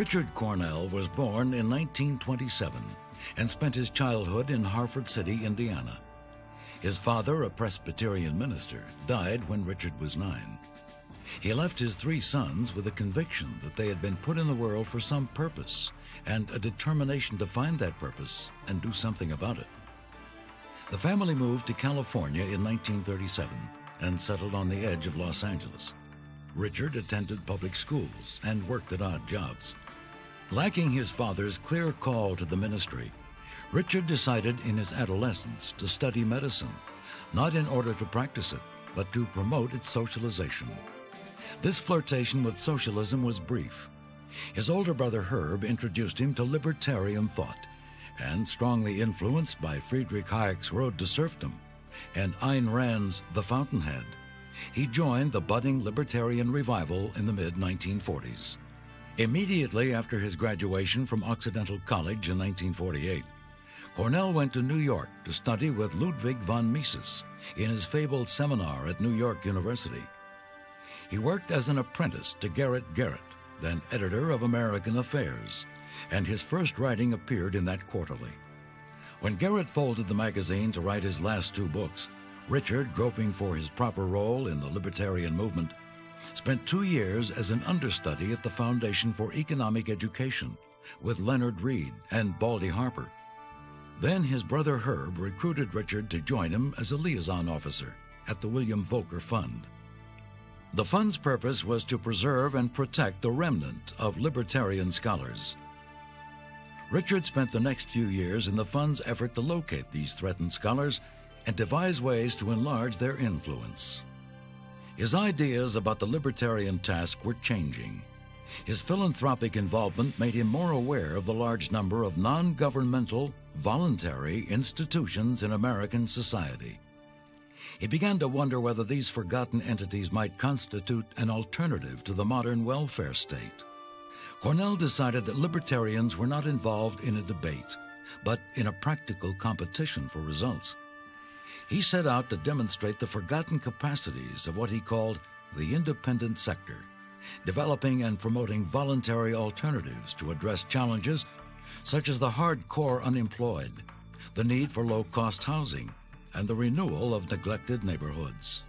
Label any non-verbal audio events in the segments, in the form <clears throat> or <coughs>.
Richard Cornuelle was born in 1927 and spent his childhood in Hartford City, Indiana. His father, a Presbyterian minister, died when Richard was nine. He left his three sons with a conviction that they had been put in the world for some purpose and a determination to find that purpose and do something about it. The family moved to California in 1937 and settled on the edge of Los Angeles. Richard attended public schools and worked at odd jobs. Lacking his father's clear call to the ministry, Richard decided in his adolescence to study medicine, not in order to practice it, but to promote its socialization. This flirtation with socialism was brief. His older brother Herb introduced him to libertarian thought, and strongly influenced by Friedrich Hayek's Road to Serfdom and Ayn Rand's The Fountainhead, he joined the budding libertarian revival in the mid 1940s. Immediately after his graduation from Occidental College in 1948, Cornuelle went to New York to study with Ludwig von Mises in his fabled seminar at New York University. He worked as an apprentice to Garrett Garrett, then editor of American Affairs, and his first writing appeared in that quarterly. When Garrett folded the magazine to write his last two books, Richard, groping for his proper role in the libertarian movement, spent two years as an understudy at the Foundation for Economic Education with Leonard Read and Baldy Harper. Then his brother Herb recruited Richard to join him as a liaison officer at the William Volker Fund. The fund's purpose was to preserve and protect the remnant of libertarian scholars. Richard spent the next few years in the fund's effort to locate these threatened scholars and devise ways to enlarge their influence. His ideas about the libertarian task were changing. His philanthropic involvement made him more aware of the large number of non governmental, voluntary institutions in American society. He began to wonder whether these forgotten entities might constitute an alternative to the modern welfare state. Cornuelle decided that libertarians were not involved in a debate, but in a practical competition for results he set out to demonstrate the forgotten capacities of what he called the independent sector, developing and promoting voluntary alternatives to address challenges such as the hardcore unemployed, the need for low cost housing, and the renewal of neglected neighborhoods.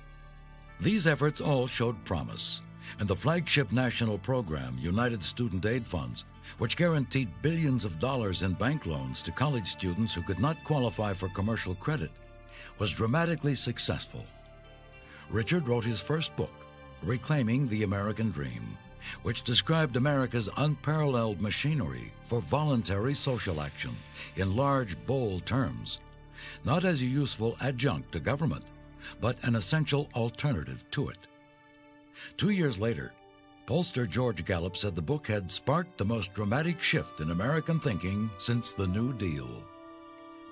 These efforts all showed promise, and the flagship national program, United Student Aid Funds, which guaranteed billions of dollars in bank loans to college students who could not qualify for commercial credit, was dramatically successful. Richard wrote his first book, Reclaiming the American Dream, which described America's unparalleled machinery for voluntary social action in large, bold terms, not as a useful adjunct to government, but an essential alternative to it. Two years later, pollster George Gallup said the book had sparked the most dramatic shift in American thinking since the New Deal.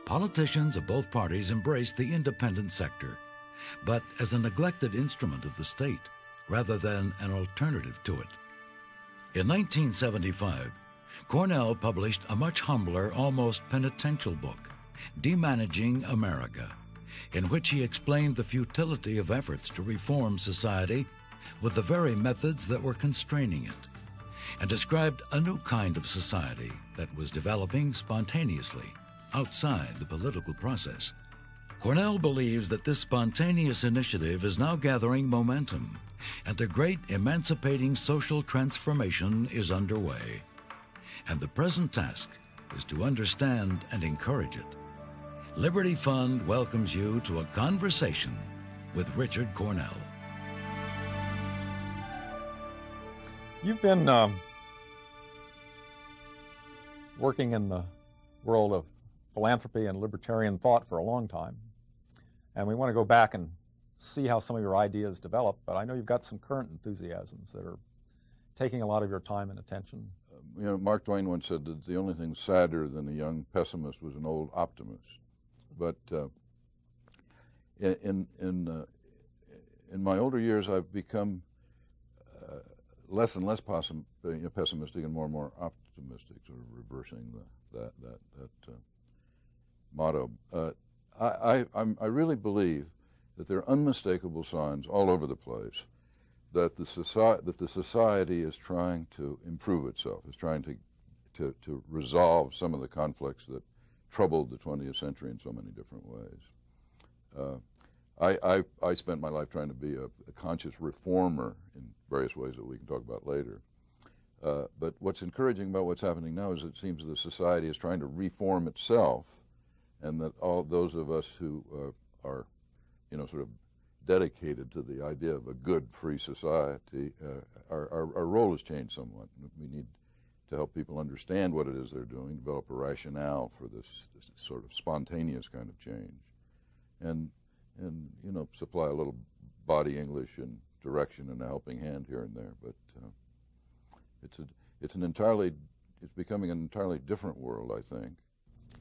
Politicians of both parties embraced the independent sector, but as a neglected instrument of the state rather than an alternative to it. In 1975, Cornuelle published a much humbler, almost penitential book, Demanaging America, in which he explained the futility of efforts to reform society with the very methods that were constraining it, and described a new kind of society that was developing spontaneously outside the political process. Cornuelle believes that this spontaneous initiative is now gathering momentum, and a great emancipating social transformation is underway. And the present task is to understand and encourage it. Liberty Fund welcomes you to a conversation with Richard Cornuelle. You've been um, working in the world of philanthropy and libertarian thought for a long time. And we want to go back and see how some of your ideas develop, but I know you've got some current enthusiasms that are taking a lot of your time and attention. you know, Mark Twain once said that the only thing sadder than a young pessimist was an old optimist. But uh, in in uh, in my older years, I've become uh, less and less pessimistic and more and more optimistic, sort of reversing the, that that that uh, motto. Uh, I, I, I, really believe that there are unmistakable signs all over the place that the society that the society is trying to improve itself, is trying to to, to resolve some of the conflicts that troubled the 20th century in so many different ways. Uh, I, I, I, spent my life trying to be a, a, conscious reformer in various ways that we can talk about later. Uh, but what's encouraging about what's happening now is it seems the society is trying to reform itself, and that all those of us who uh, are, you know, sort of dedicated to the idea of a good, free society, uh, our, our, our, role has changed somewhat. We need to help people understand what it is they're doing, develop a rationale for this, this sort of spontaneous kind of change, and and you know supply a little body English and direction and a helping hand here and there. But uh, it's a it's an entirely it's becoming an entirely different world. I think.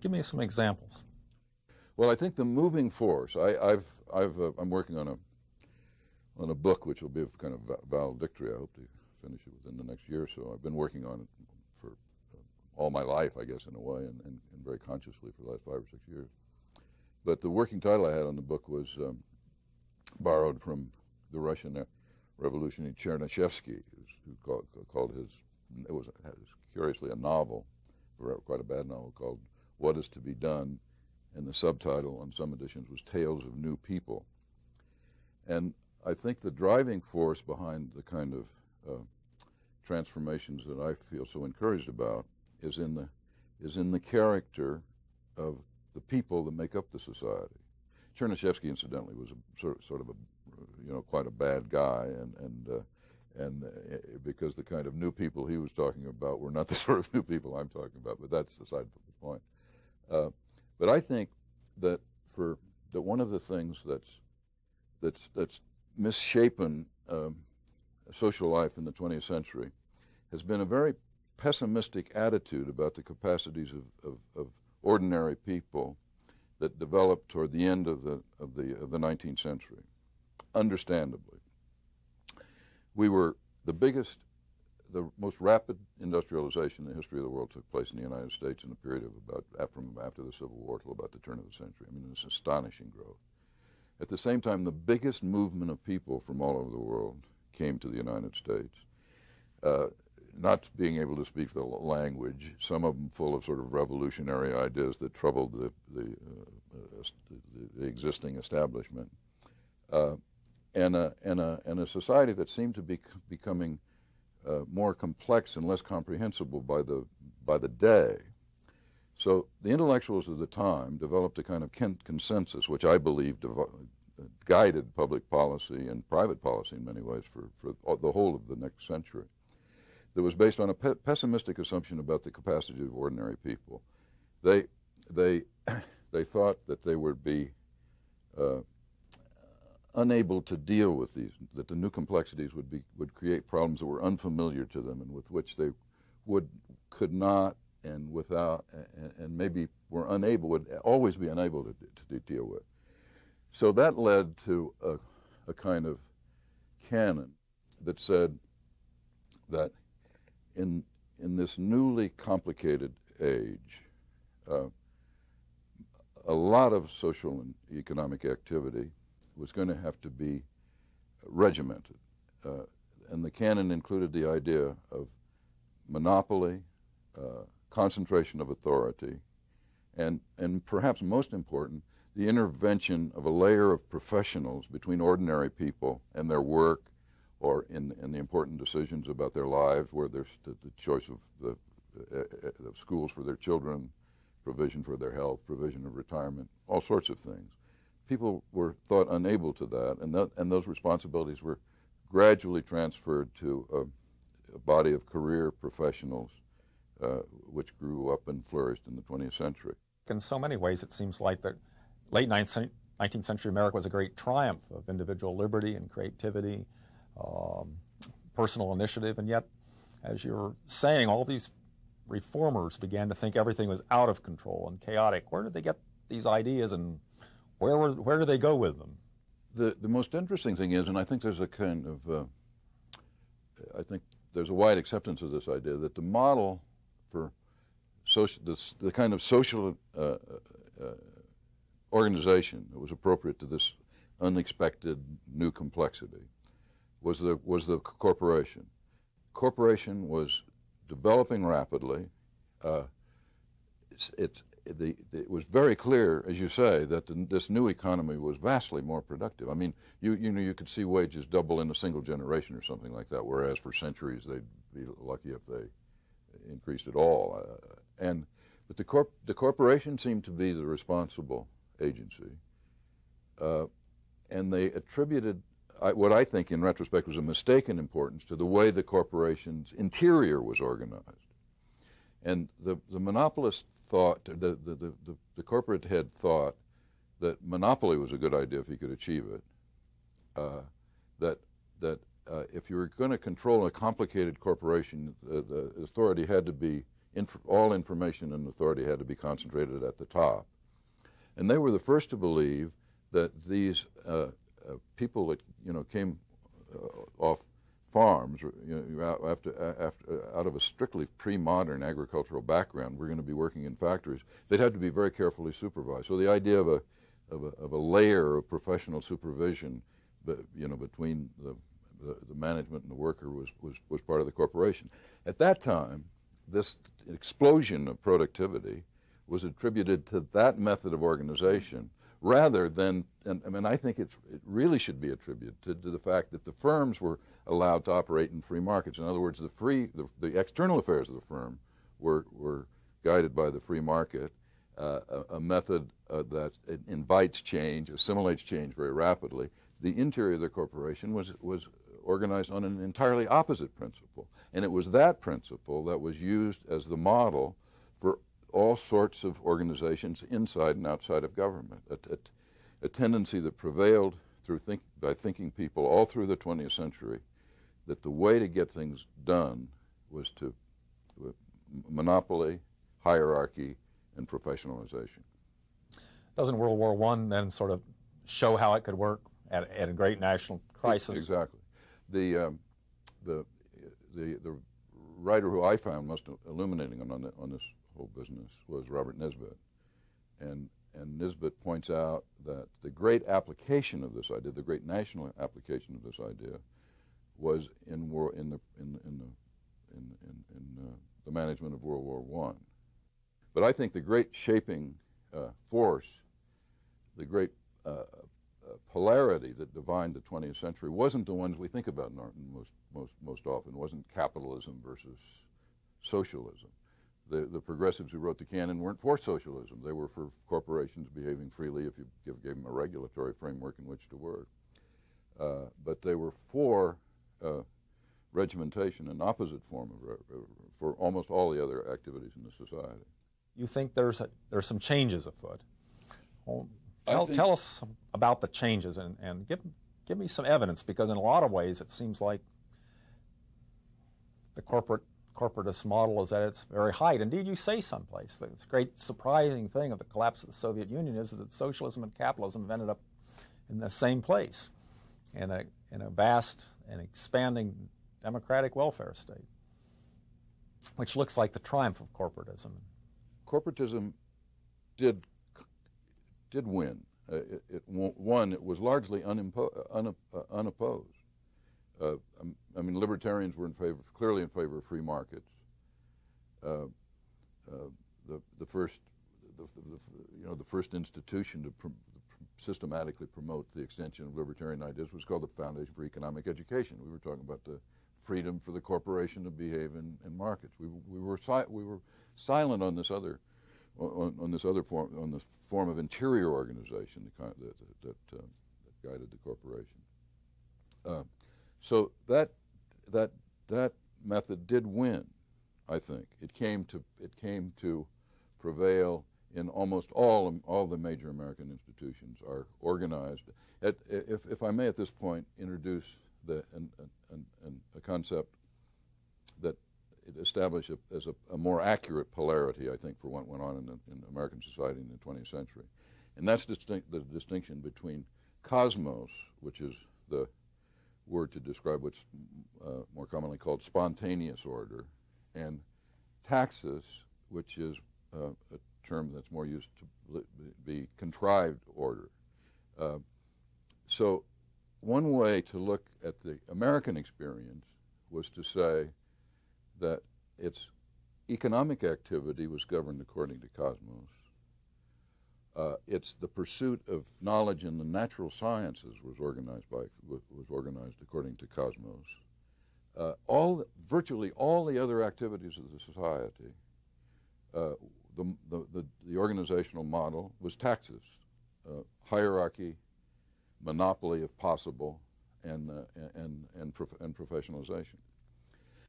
Give me some examples. Well, I think the moving force. I, have I've uh, I'm working on a on a book which will be kind of valedictory. I hope to finish it within the next year or so. I've been working on it for uh, all my life, I guess, in a way, and, and, and, very consciously for the last five or six years. But the working title I had on the book was um, borrowed from the Russian revolutionary Chernyshevsky, who called, called his, it was, curiously a novel, quite a bad novel, called What is to be Done, and the subtitle on some editions was Tales of New People. And I think the driving force behind the kind of uh, transformations that I feel so encouraged about is in the is in the character of the people that make up the society. Chernyshevsky, incidentally, was a, sort, sort of a you know quite a bad guy, and and uh, and uh, because the kind of new people he was talking about were not the <laughs> sort of new people I'm talking about. But that's aside from the point. Uh, but I think that for that one of the things that's that's that's misshapen um, social life in the 20th century has been a very pessimistic attitude about the capacities of, of, of ordinary people that developed toward the end of the, of the, of the 19th century, understandably. We were the biggest, the most rapid industrialization in the history of the world took place in the United States in a period of about, from after the Civil War till about the turn of the century. I mean, it's astonishing growth. At the same time, the biggest movement of people from all over the world came to the United States. Uh, not being able to speak the language, some of them full of sort of revolutionary ideas that troubled the, the, uh, the, the existing establishment, uh, and, a, and, a, and a society that seemed to be becoming uh, more complex and less comprehensible by the, by the day. So the intellectuals of the time developed a kind of consensus, which I believe guided public policy and private policy in many ways for, for the whole of the next century that was based on a pe pessimistic assumption about the capacity of ordinary people. They, they, <clears throat> they thought that they would be uh, unable to deal with these, that the new complexities would, be, would create problems that were unfamiliar to them and with which they would, could not and without, and, and maybe were unable, would always be unable to, to deal with. So that led to a, a kind of canon that said that in, in this newly complicated age, uh, a lot of social and economic activity was going to have to be regimented. Uh, and the canon included the idea of monopoly, uh, concentration of authority, and, and perhaps most important, the intervention of a layer of professionals between ordinary people and their work or in, in the important decisions about their lives, where there's the, the choice of the uh, uh, schools for their children, provision for their health, provision of retirement, all sorts of things. People were thought unable to that, and, that, and those responsibilities were gradually transferred to a, a body of career professionals uh, which grew up and flourished in the 20th century. In so many ways, it seems like the late 19th century America was a great triumph of individual liberty and creativity, um, personal initiative, and yet, as you're saying, all these reformers began to think everything was out of control and chaotic. Where did they get these ideas, and where were, where do they go with them? The the most interesting thing is, and I think there's a kind of, uh, I think there's a wide acceptance of this idea that the model for social, this, the kind of social uh, uh, uh organization that was appropriate to this unexpected new complexity was the, was the corporation. Corporation was developing rapidly. Uh, it's, it's the, it was very clear, as you say, that the, this new economy was vastly more productive. I mean, you, you know, you could see wages double in a single generation or something like that, whereas for centuries they'd be lucky if they increased at all. Uh, and but the corp the corporation seemed to be the responsible agency, uh, and they attributed I, what I think, in retrospect, was a mistaken importance to the way the corporation's interior was organized. And the, the monopolist thought, the, the, the, the, corporate head thought that monopoly was a good idea if he could achieve it, uh, that, that uh, if you were going to control a complicated corporation, uh, the authority had to be, inf all information and authority had to be concentrated at the top. And they were the first to believe that these uh, uh, people that you know came uh, off farms, you know, after, after, out of a strictly pre-modern agricultural background, we're going to be working in factories. They'd have to be very carefully supervised. So the idea of a, of a, of a layer of professional supervision, you know, between the, the, the, management and the worker was, was, was part of the corporation. At that time, this explosion of productivity was attributed to that method of organization rather than, and I mean, I think it really should be attributed to, to, the fact that the firms were allowed to operate in free markets. In other words, the free, the, the external affairs of the firm were, were guided by the free market, uh, a, a, method uh, that invites change, assimilates change very rapidly. The interior of the corporation was, was organized on an entirely opposite principle. And it was that principle that was used as the model for all sorts of organizations inside and outside of government, a, a, a tendency that prevailed through think, by thinking people all through the 20th century that the way to get things done was to uh, monopoly, hierarchy, and professionalization. Doesn't World War I then sort of show how it could work at, at a great national crisis? Exactly. The, um, the, the, the writer who I found most illuminating on, the, on this whole business was Robert Nisbet. And, and Nisbet points out that the great application of this idea, the great national application of this idea, was in, war, in, the, in, in, the, in, in, in uh, the management of World War I. But I think the great shaping uh, force, the great uh, uh polarity that defined the 20th century wasn't the ones we think about most, most, most often. It wasn't capitalism versus socialism the, the progressives who wrote the canon weren't for socialism. They were for corporations behaving freely if you give, gave them a regulatory framework in which to work. Uh, but they were for uh, regimentation, an opposite form of re- for almost all the other activities in the society. You think there's a, there's some changes afoot. Well, tell, tell us about the changes and, and give, give me some evidence because in a lot of ways it seems like the corporate corporatist model is at its very height. Indeed, you say someplace the great surprising thing of the collapse of the Soviet Union is that socialism and capitalism have ended up in the same place, in a, in a vast and expanding democratic welfare state, which looks like the triumph of corporatism. Corporatism did, did win. Uh, it, it, won, it was largely unimpo- uh, uh, unopposed. Uh, um, I mean, libertarians were in favor, clearly in favor of free markets. Uh, uh, the the first, the, the, you know, the first institution to pr systematically promote the extension of libertarian ideas was called the Foundation for Economic Education. We were talking about the freedom for the corporation to behave in, in markets. We, we were we were silent on this other on, on, this other form on form of interior organization that that, that, uh, that guided the corporation. Uh, so that that that method did win, I think. It came to it came to prevail in almost all all the major American institutions are organized. At, if, if I may at this point introduce the, an, an, an, a concept that established a, as a, a, more accurate polarity, I think, for what went on in, the, in American society in the 20th century. And that's distinct, the distinction between cosmos, which is the word to describe what's uh, more commonly called spontaneous order, and taxis, which is uh, a term that's more used to be contrived order. Uh, so one way to look at the American experience was to say that its economic activity was governed according to cosmos. Uh, it's the pursuit of knowledge in the natural sciences was organized by was organized according to cosmos. Uh, all virtually all the other activities of the society, uh, the, the, the, the, organizational model was taxis, uh, hierarchy, monopoly if possible, and, uh, and, and, prof and professionalization.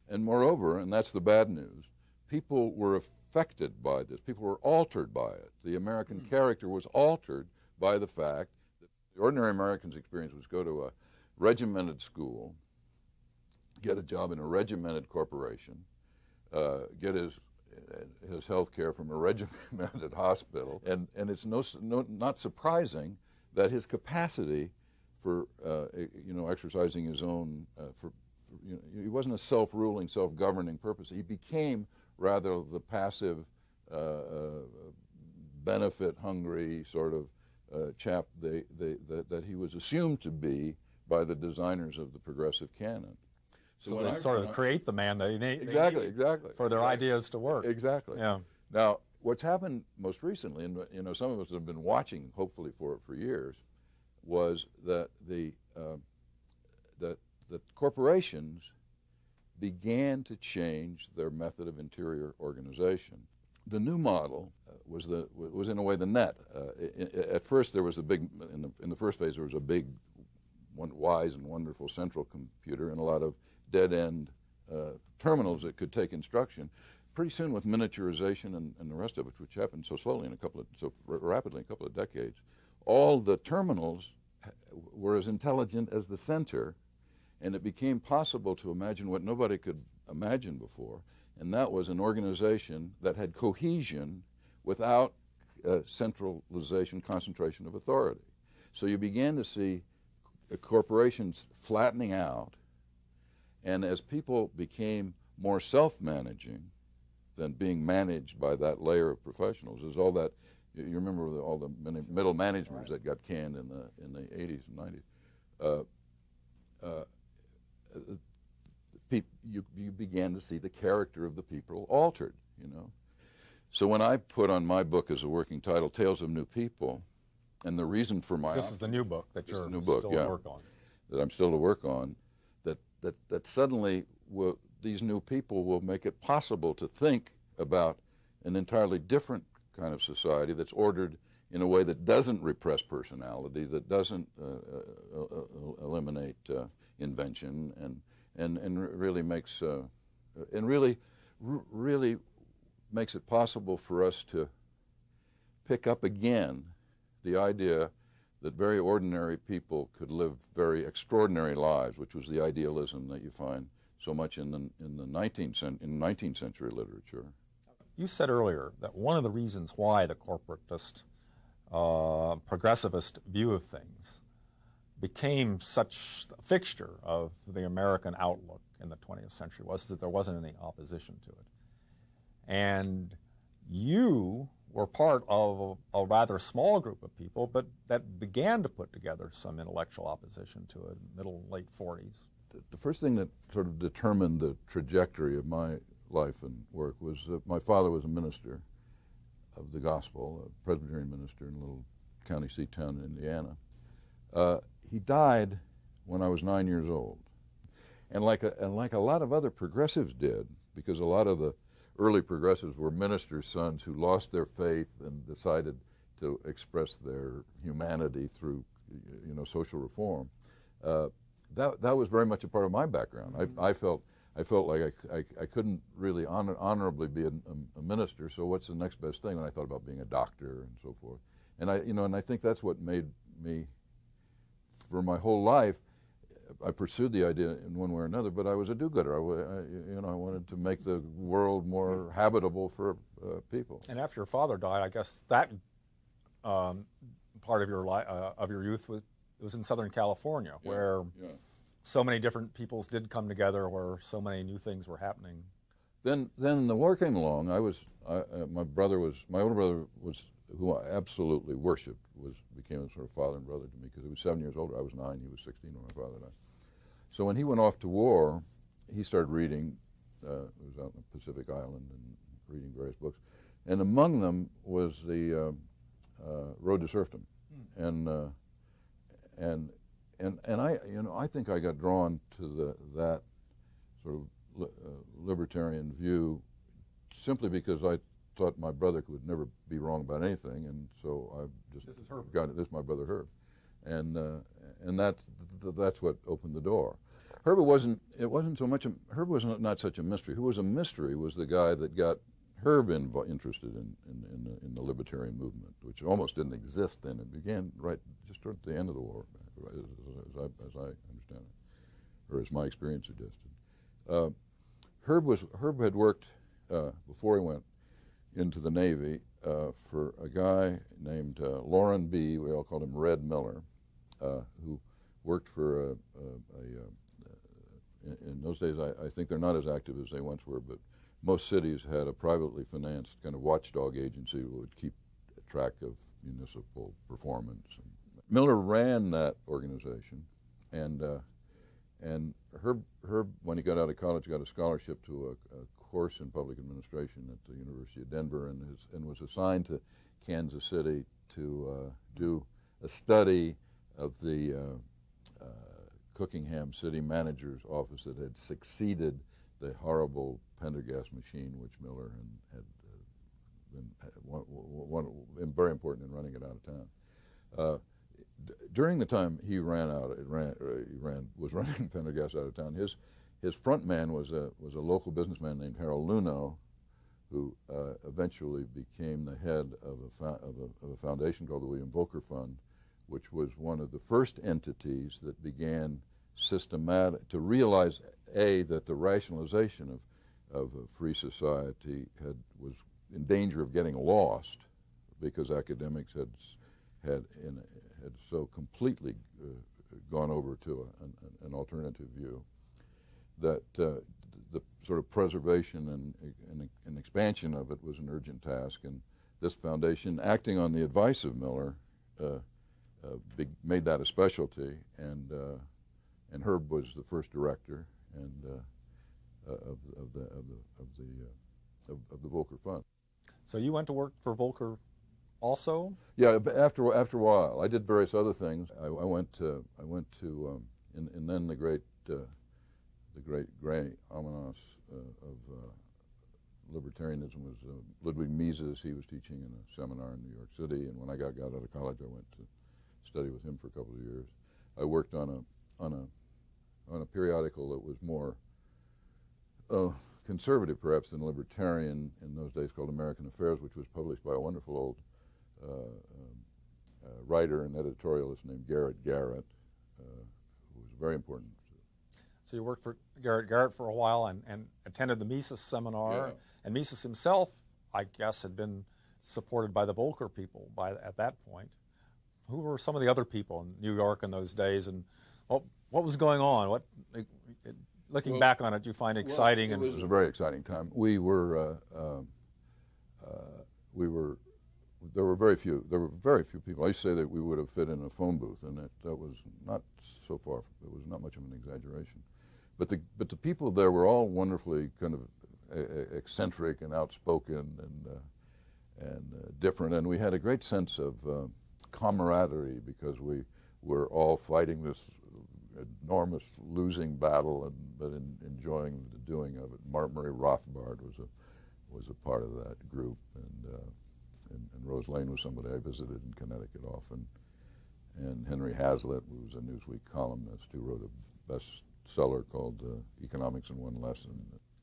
And moreover, and that's the bad news, people were affected by this. People were altered by it. The American mm. character was altered by the fact that the ordinary American's experience was go to a regimented school, get a job in a regimented corporation, uh, get his his health care from a regimented <laughs> hospital, and, and it's no, no, not surprising that his capacity for uh, you know exercising his own uh, for, for you know, he wasn't a self-ruling, self-governing purpose. He became rather the passive, uh, uh benefit-hungry sort of uh, chap they, they, that, that he was assumed to be by the designers of the progressive canon. So, so they I, sort of create the man they need. Exactly, they need exactly. For their exactly. ideas to work. Exactly. Yeah. Now, what's happened most recently, and you know, some of us have been watching, hopefully, for it for years, was that the uh, that that corporations began to change their method of interior organization. The new model uh, was the was in a way the net. Uh, at first, there was a big in the in the first phase there was a big, wise and wonderful central computer and a lot of dead end uh, terminals that could take instruction pretty soon with miniaturization and, and, the rest of it, which happened so slowly in a couple of, so rapidly in a couple of decades, all the terminals were as intelligent as the center, and it became possible to imagine what nobody could imagine before, and that was an organization that had cohesion without uh, centralization, concentration of authority. So you began to see corporations flattening out, and as people became more self-managing, than being managed by that layer of professionals. Is all that you remember the, all the many middle managers that got canned in the in the 80s and 90s. Uh, uh, you, you began to see the character of the people altered, you know. So when I put on my book as a working title, Tales of New People, and the reason for my this is the new book that you're new book, still yeah, work on, that I'm still to work on, that that that suddenly will these new people will make it possible to think about an entirely different kind of society that's ordered in a way that doesn't repress personality, that doesn't uh, uh, uh eliminate uh, invention, and and and really makes uh, and really really makes it possible for us to pick up again the idea that very ordinary people could live very extraordinary lives, which was the idealism that you find so much in the, in the 19th, in 19th century literature. You said earlier that one of the reasons why the corporatist, uh, progressivist view of things became such a fixture of the American outlook in the 20th century was that there wasn't any opposition to it. And you were part of a, a, rather small group of people, but that began to put together some intellectual opposition to it in the middle, late 40s the first thing that sort of determined the trajectory of my life and work was that my father was a minister of the gospel, a Presbyterian minister in a little county seat town in Indiana. Uh, he died when I was nine years old. And like, a, and like a lot of other progressives did, because a lot of the early progressives were ministers' sons who lost their faith and decided to express their humanity through you know, social reform. Uh, that, that was very much a part of my background. I, I felt I felt like I, I, I couldn't really honor, honorably be a, a, minister. So what's the next best thing? And I thought about being a doctor and so forth. And I you know and I think that's what made me for my whole life. I pursued the idea in one way or another, but I was a do-gooder. I, I you know, I wanted to make the world more habitable for uh, people. And after your father died, I guess that um, part of your life uh, of your youth was it was in Southern California yeah, where yeah. so many different peoples did come together, where so many new things were happening. Then, then the war came along. I was, I, uh, my brother was, my older brother was, who I absolutely worshipped, was became a sort of father and brother to me because he was seven years older. I was nine. He was 16 when my father died. So when he went off to war, he started reading. Uh, he was out in the Pacific Island and reading various books, and among them was the uh, uh, Road to Serfdom, hmm. and uh, and and and I you know I think I got drawn to the that sort of li uh, libertarian view simply because I thought my brother would never be wrong about anything, and so I just this is Herb. got it. This is my brother Herb, and uh, and that's that's what opened the door. Herb wasn't it wasn't so much a, Herb was not, not such a mystery. Who was a mystery was the guy that got Herb in, interested in in, in, the, in the libertarian movement, which almost didn't exist then. It began right just at the end of the war, as, as, I, as I understand it, or as my experience suggested. Uh, Herb was Herb had worked uh, before he went into the Navy uh, for a guy named uh, Loren B. We all called him Red Miller, uh, who worked for a, a, a uh, in those days, I, I, think they're not as active as they once were, but most cities had a privately financed kind of watchdog agency that would keep track of municipal performance. And Miller ran that organization, and uh, and Herb, Herb, when he got out of college, got a scholarship to a, a course in public administration at the University of Denver and, his, and was assigned to Kansas City to uh, do a study of the uh, uh, Cookingham City Manager's Office that had succeeded the horrible Pendergast machine, which Miller had, uh, been one, one, one, very important in running it out of town. Uh, during the time he ran out, it ran, uh, he ran was <laughs> running Pendergast out of town. His his front man was a, was a local businessman named Harold Luhnow, who uh, eventually became the head of a, of, a, of a, foundation called the William Volker Fund, which was one of the first entities that began systematic to realize a that the rationalization of, of a free society had was in danger of getting lost because academics had had in, had so completely uh, gone over to a, an, an alternative view that uh, the sort of preservation and, and, and, expansion of it was an urgent task. And this foundation, acting on the advice of Miller, uh, uh, big, made that a specialty. And, uh, and Herb was the first director and, uh, of, of, the, of, the, of, the, of, of the Volker Fund. So you went to work for Volker also? Yeah, after after a while, I did various other things. I, I went to I went to um, and, and, then the great uh, the great Gray Eminence uh, of uh, libertarianism was uh, Ludwig Mises. He was teaching in a seminar in New York City, and when I got, got out of college, I went to study with him for a couple of years. I worked on a on a on a periodical that was more uh, conservative, perhaps, than libertarian in those days, called American Affairs, which was published by a wonderful old uh, um, uh, writer and editorialist named Garrett Garrett, who was a very important so you worked for Garrett Garrett for a while and, and attended the Mises seminar. Yeah. And Mises himself, I guess, had been supported by the Volker people by at that point. Who were some of the other people in New York in those days, and what what was going on? What looking well, back on it, do you find exciting? Well, it, was, it was a very exciting time. We were uh, uh, uh, we were there were very few. There were very few people. I say that we would have fit in a phone booth, and that, that was not so far. It was not much of an exaggeration. But the, but the people there were all wonderfully kind of eccentric and outspoken and, uh, and uh, different. And we had a great sense of uh, camaraderie because we were all fighting this enormous losing battle, and, but in, enjoying the doing of it. Mark Murray Rothbard was a, was a part of that group. And, uh, and, and Rose Lane was somebody I visited in Connecticut often. And Henry Hazlitt, who was a Newsweek columnist who wrote a best seller called uh, Economics in One Lesson.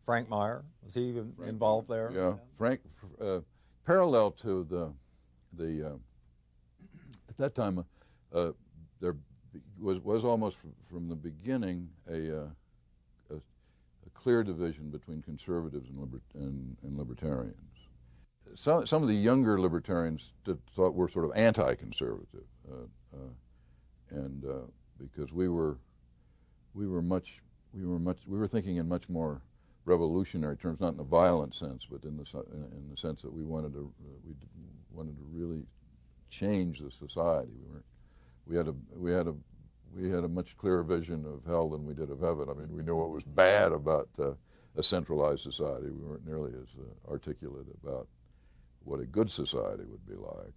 Frank Meyer was he Frank involved there? Yeah, Frank. Uh, parallel to the the uh, at that time, uh, there was was almost from the beginning a, uh, a, a clear division between conservatives and, liber and, and libertarians. Some some of the younger libertarians thought were sort of anti-conservative, uh, and because we were we were much, we were much, we were thinking in much more revolutionary terms, not in a violent sense, but in the in the sense that we wanted to we wanted to really change the society. We were, we had a, we had a, we had a much clearer vision of hell than we did of heaven. I mean, we knew what was bad about uh, a centralized society. We weren't nearly as uh, articulate about what a good society would be like.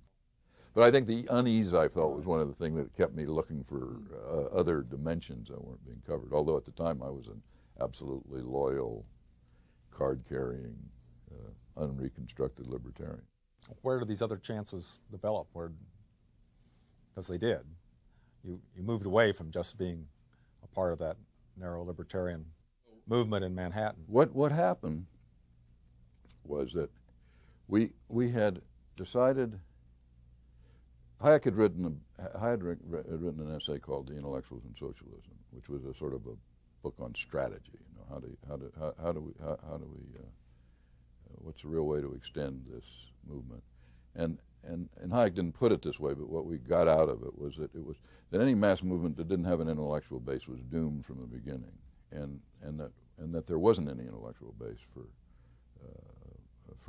But I think the unease I felt was one of the things that kept me looking for uh, other dimensions that weren't being covered. Although at the time I was an absolutely loyal, card-carrying, uh, unreconstructed libertarian. Where do these other chances develop? Where, because they did. You, you moved away from just being a part of that narrow libertarian movement in Manhattan. What, what happened was that we, we had decided Hayek had written Hayek had written an essay called "The Intellectuals and Socialism," which was a sort of a book on strategy. You know, how do how do how, how do we how, how do we uh, what's the real way to extend this movement? And and and Hayek didn't put it this way, but what we got out of it was that it was that any mass movement that didn't have an intellectual base was doomed from the beginning, and and that and that there wasn't any intellectual base for uh,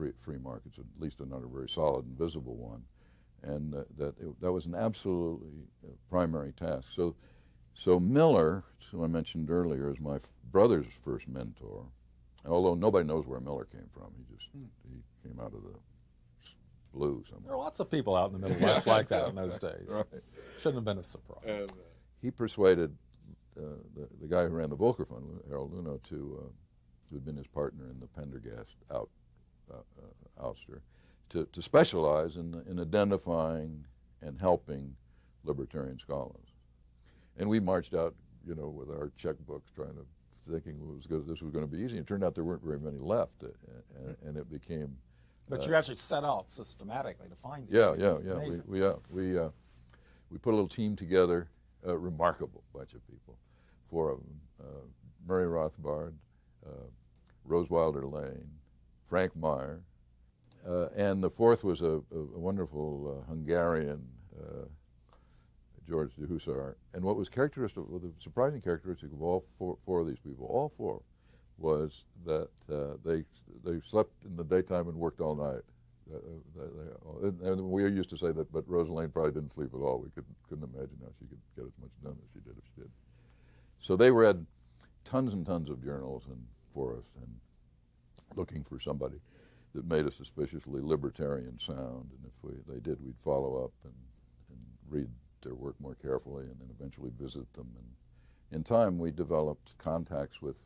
free free markets, at least another very solid and visible one and uh, that it, that was an absolutely uh, primary task. So, so Miller, who I mentioned earlier, is my brother's first mentor. Although nobody knows where Miller came from, he just hmm. he came out of the blue somewhere. There are lots of people out in the Middle West like that in those <laughs> days. Right. Shouldn't have been a surprise. And, uh, he persuaded uh, the, the guy who ran the Volker Fund, Harold Luhnow, to uh, who had been his partner in the Pendergast out ouster to, to specialize in, in identifying and helping libertarian scholars. And we marched out, you know, with our checkbooks trying to, thinking was good, this was going to be easy. It turned out there weren't very many left, and, and it became. But uh, you actually set out systematically to find these. Yeah, yeah, yeah. We, we, uh, we, uh, we put a little team together, a remarkable bunch of people, four of them, uh, Murray Rothbard, uh, Rose Wilder Lane, Frank Meyer, uh, and the fourth was a, a wonderful uh, Hungarian, uh, George de Huszár. And what was characteristic, well, the surprising characteristic of all four, four of these people, all four, was that uh, they they slept in the daytime and worked all night. Uh, they, they, and we used to say that, but Rose Lane probably didn't sleep at all. We couldn't, couldn't imagine how she could get as much done as she did if she did. So they read tons and tons of journals and for us and looking for somebody that made a suspiciously libertarian sound. And if we, they did, we'd follow up and, and read their work more carefully and then eventually visit them. And in time, we developed contacts with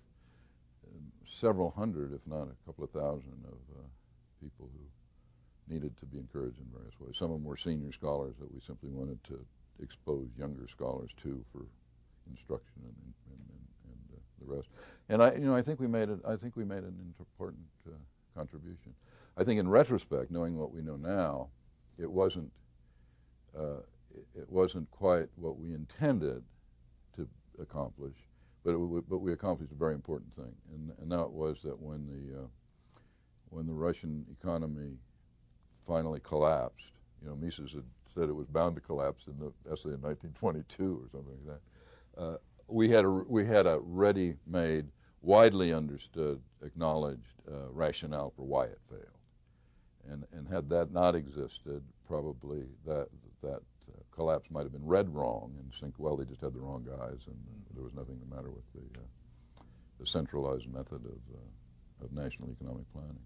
um, several hundred, if not a couple of thousand, of uh, people who needed to be encouraged in various ways. Some of them were senior scholars that we simply wanted to expose younger scholars to for instruction and, and, the rest. And I, you know, I think we made it. I think we made an important uh, contribution. I think in retrospect, knowing what we know now, it wasn't, uh, it wasn't quite what we intended to accomplish, but, it, but we accomplished a very important thing, and, and that was that when the, uh, when the Russian economy finally collapsed, you know, Mises had said it was bound to collapse in the essay in 1922 or something like that. Uh, we had a we had a ready-made widely understood, acknowledged uh, rationale for why it failed. And, and had that not existed, probably that, that uh, collapse might have been read wrong and think, well, they just had the wrong guys and there was nothing the matter with the, uh, the centralized method of, uh, of national economic planning.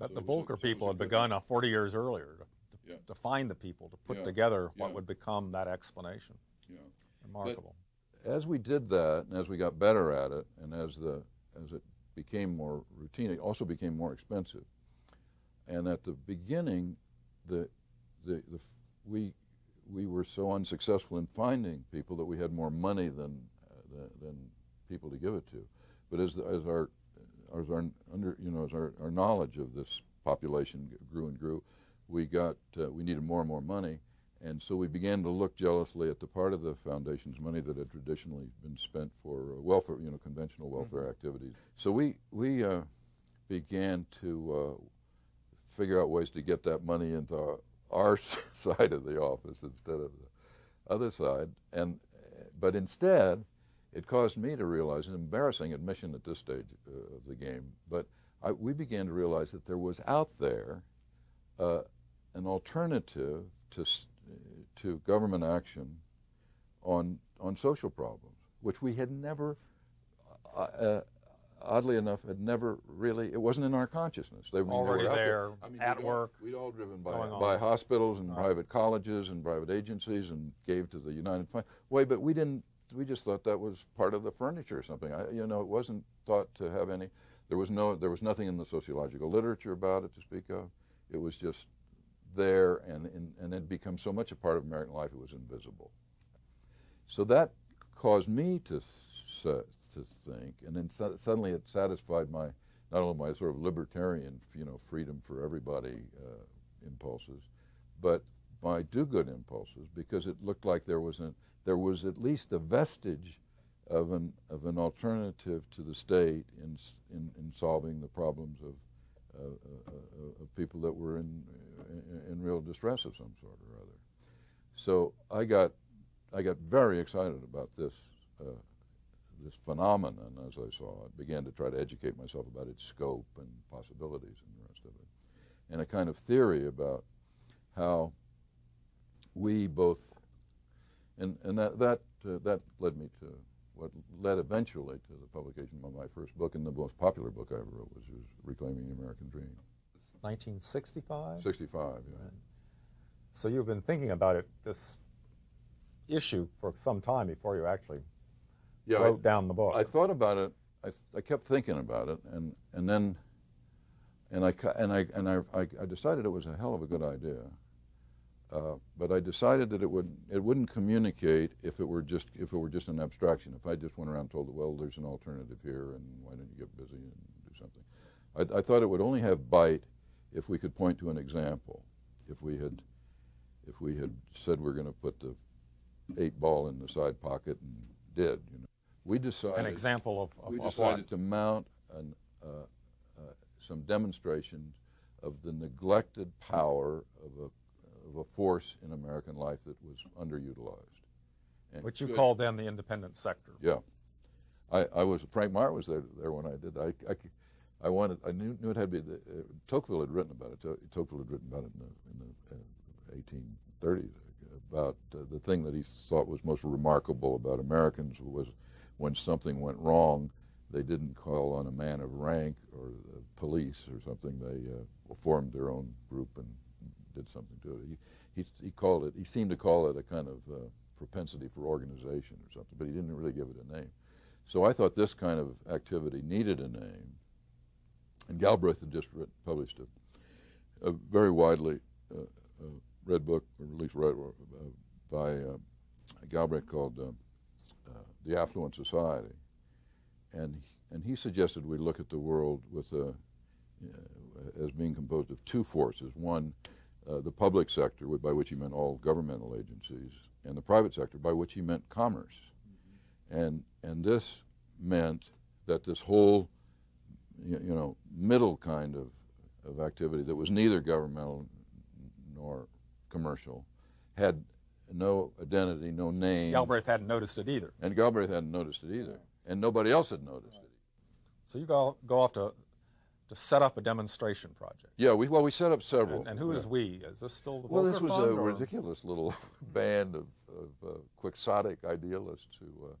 But so the Volker people had begun 40 years earlier to, to, yeah. to, find the people, to put yeah. together what yeah. would become that explanation. Yeah. Remarkable. But, as we did that, and as we got better at it, and as the as it became more routine, it also became more expensive. And at the beginning, the the, the we we were so unsuccessful in finding people that we had more money than uh, than people to give it to. But as the, as our as our under you know as our, our knowledge of this population grew and grew, we got uh, we needed more and more money, and so we began to look jealously at the part of the foundation's money that had traditionally been spent for uh, welfare, you know, conventional mm-hmm. welfare mm-hmm. activities. So we, we uh, began to uh, figure out ways to get that money into our, <laughs> side of the office instead of the other side. And, but instead, it caused me to realize an embarrassing admission at this stage uh, of the game, but I, we began to realize that there was out there uh, an alternative to, to government action on on social problems, which we had never, uh, uh, oddly enough, had never really. It wasn't in our consciousness. They, were Already there, I mean, at we'd work. All, we'd all driven by by hospitals and right. private colleges and private agencies and gave to the United Fund. Way, but we didn't. We just thought that was part of the furniture or something. I, you know, it wasn't thought to have any. There was no. There was nothing in the sociological literature about it to speak of. It was just there, and and, and it become so much a part of American life it was invisible. So that caused me to to think, and then so, suddenly it satisfied my not only my sort of libertarian, you know, freedom for everybody uh, impulses, but my do-good impulses, because it looked like there was a there was at least a vestige of an of an alternative to the state in in, in solving the problems of uh, uh, uh of people that were in, in, real distress of some sort or other. So I got I got very excited about this uh, this phenomenon as I saw it. Began to try to educate myself about its scope and possibilities and the rest of it, and a kind of theory about how we both and and that that uh, that led me to what led eventually to the publication of my first book and the most popular book I ever wrote, which was Reclaiming the American Dream. 1965. 65, yeah. Right. So you've been thinking about it this issue for some time before you actually yeah, wrote I, down the book. I thought about it. I, I kept thinking about it, and and then, and I and I and I, I decided it was a hell of a good idea. Uh, but I decided that it would it wouldn't communicate if it were just if it were just an abstraction. If I just went around and told it, well, there's an alternative here, and why don't you get busy and do something? I, I thought it would only have bite if we could point to an example. If we had if we had said we're going to put the eight ball in the side pocket and did. You know, we decided an example of, of we decided to mount an, uh, uh, some demonstrations of the neglected power of a of a force in American life that was underutilized. And Which you good. called then the independent sector. Yeah, I, I was Frank Meyer was there there when I did. I, I, I wanted I knew, knew it had to be. The, uh, Tocqueville had written about it. Tocqueville had written about it in the, in the uh, 1830s about uh, the thing that he thought was most remarkable about Americans was when something went wrong, they didn't call on a man of rank or the police or something. They uh, formed their own group and did something to it. He, he, he, called it, he seemed to call it a kind of uh, propensity for organization or something, but he didn't really give it a name. So I thought this kind of activity needed a name. And Galbraith had just published a, a very widely uh, uh read book, or at least read uh, by uh, Galbraith called uh, The Affluent Society. And, and he suggested we look at the world with a, as being composed of two forces. One, the public sector, by which he meant all governmental agencies, and the private sector, by which he meant commerce. Mm-hmm. And, and this meant that this whole you, know, middle kind of, of activity that was neither governmental nor commercial, had no identity, no name. Galbraith hadn't noticed it either. And Galbraith hadn't noticed it either. And nobody else had noticed it. So you go, go off to, to set up a demonstration project. Yeah, we, well, we set up several. And, and who yeah. is we? Is this still the Well, this was a or? ridiculous little <laughs> band of, of uh, quixotic idealists who, uh,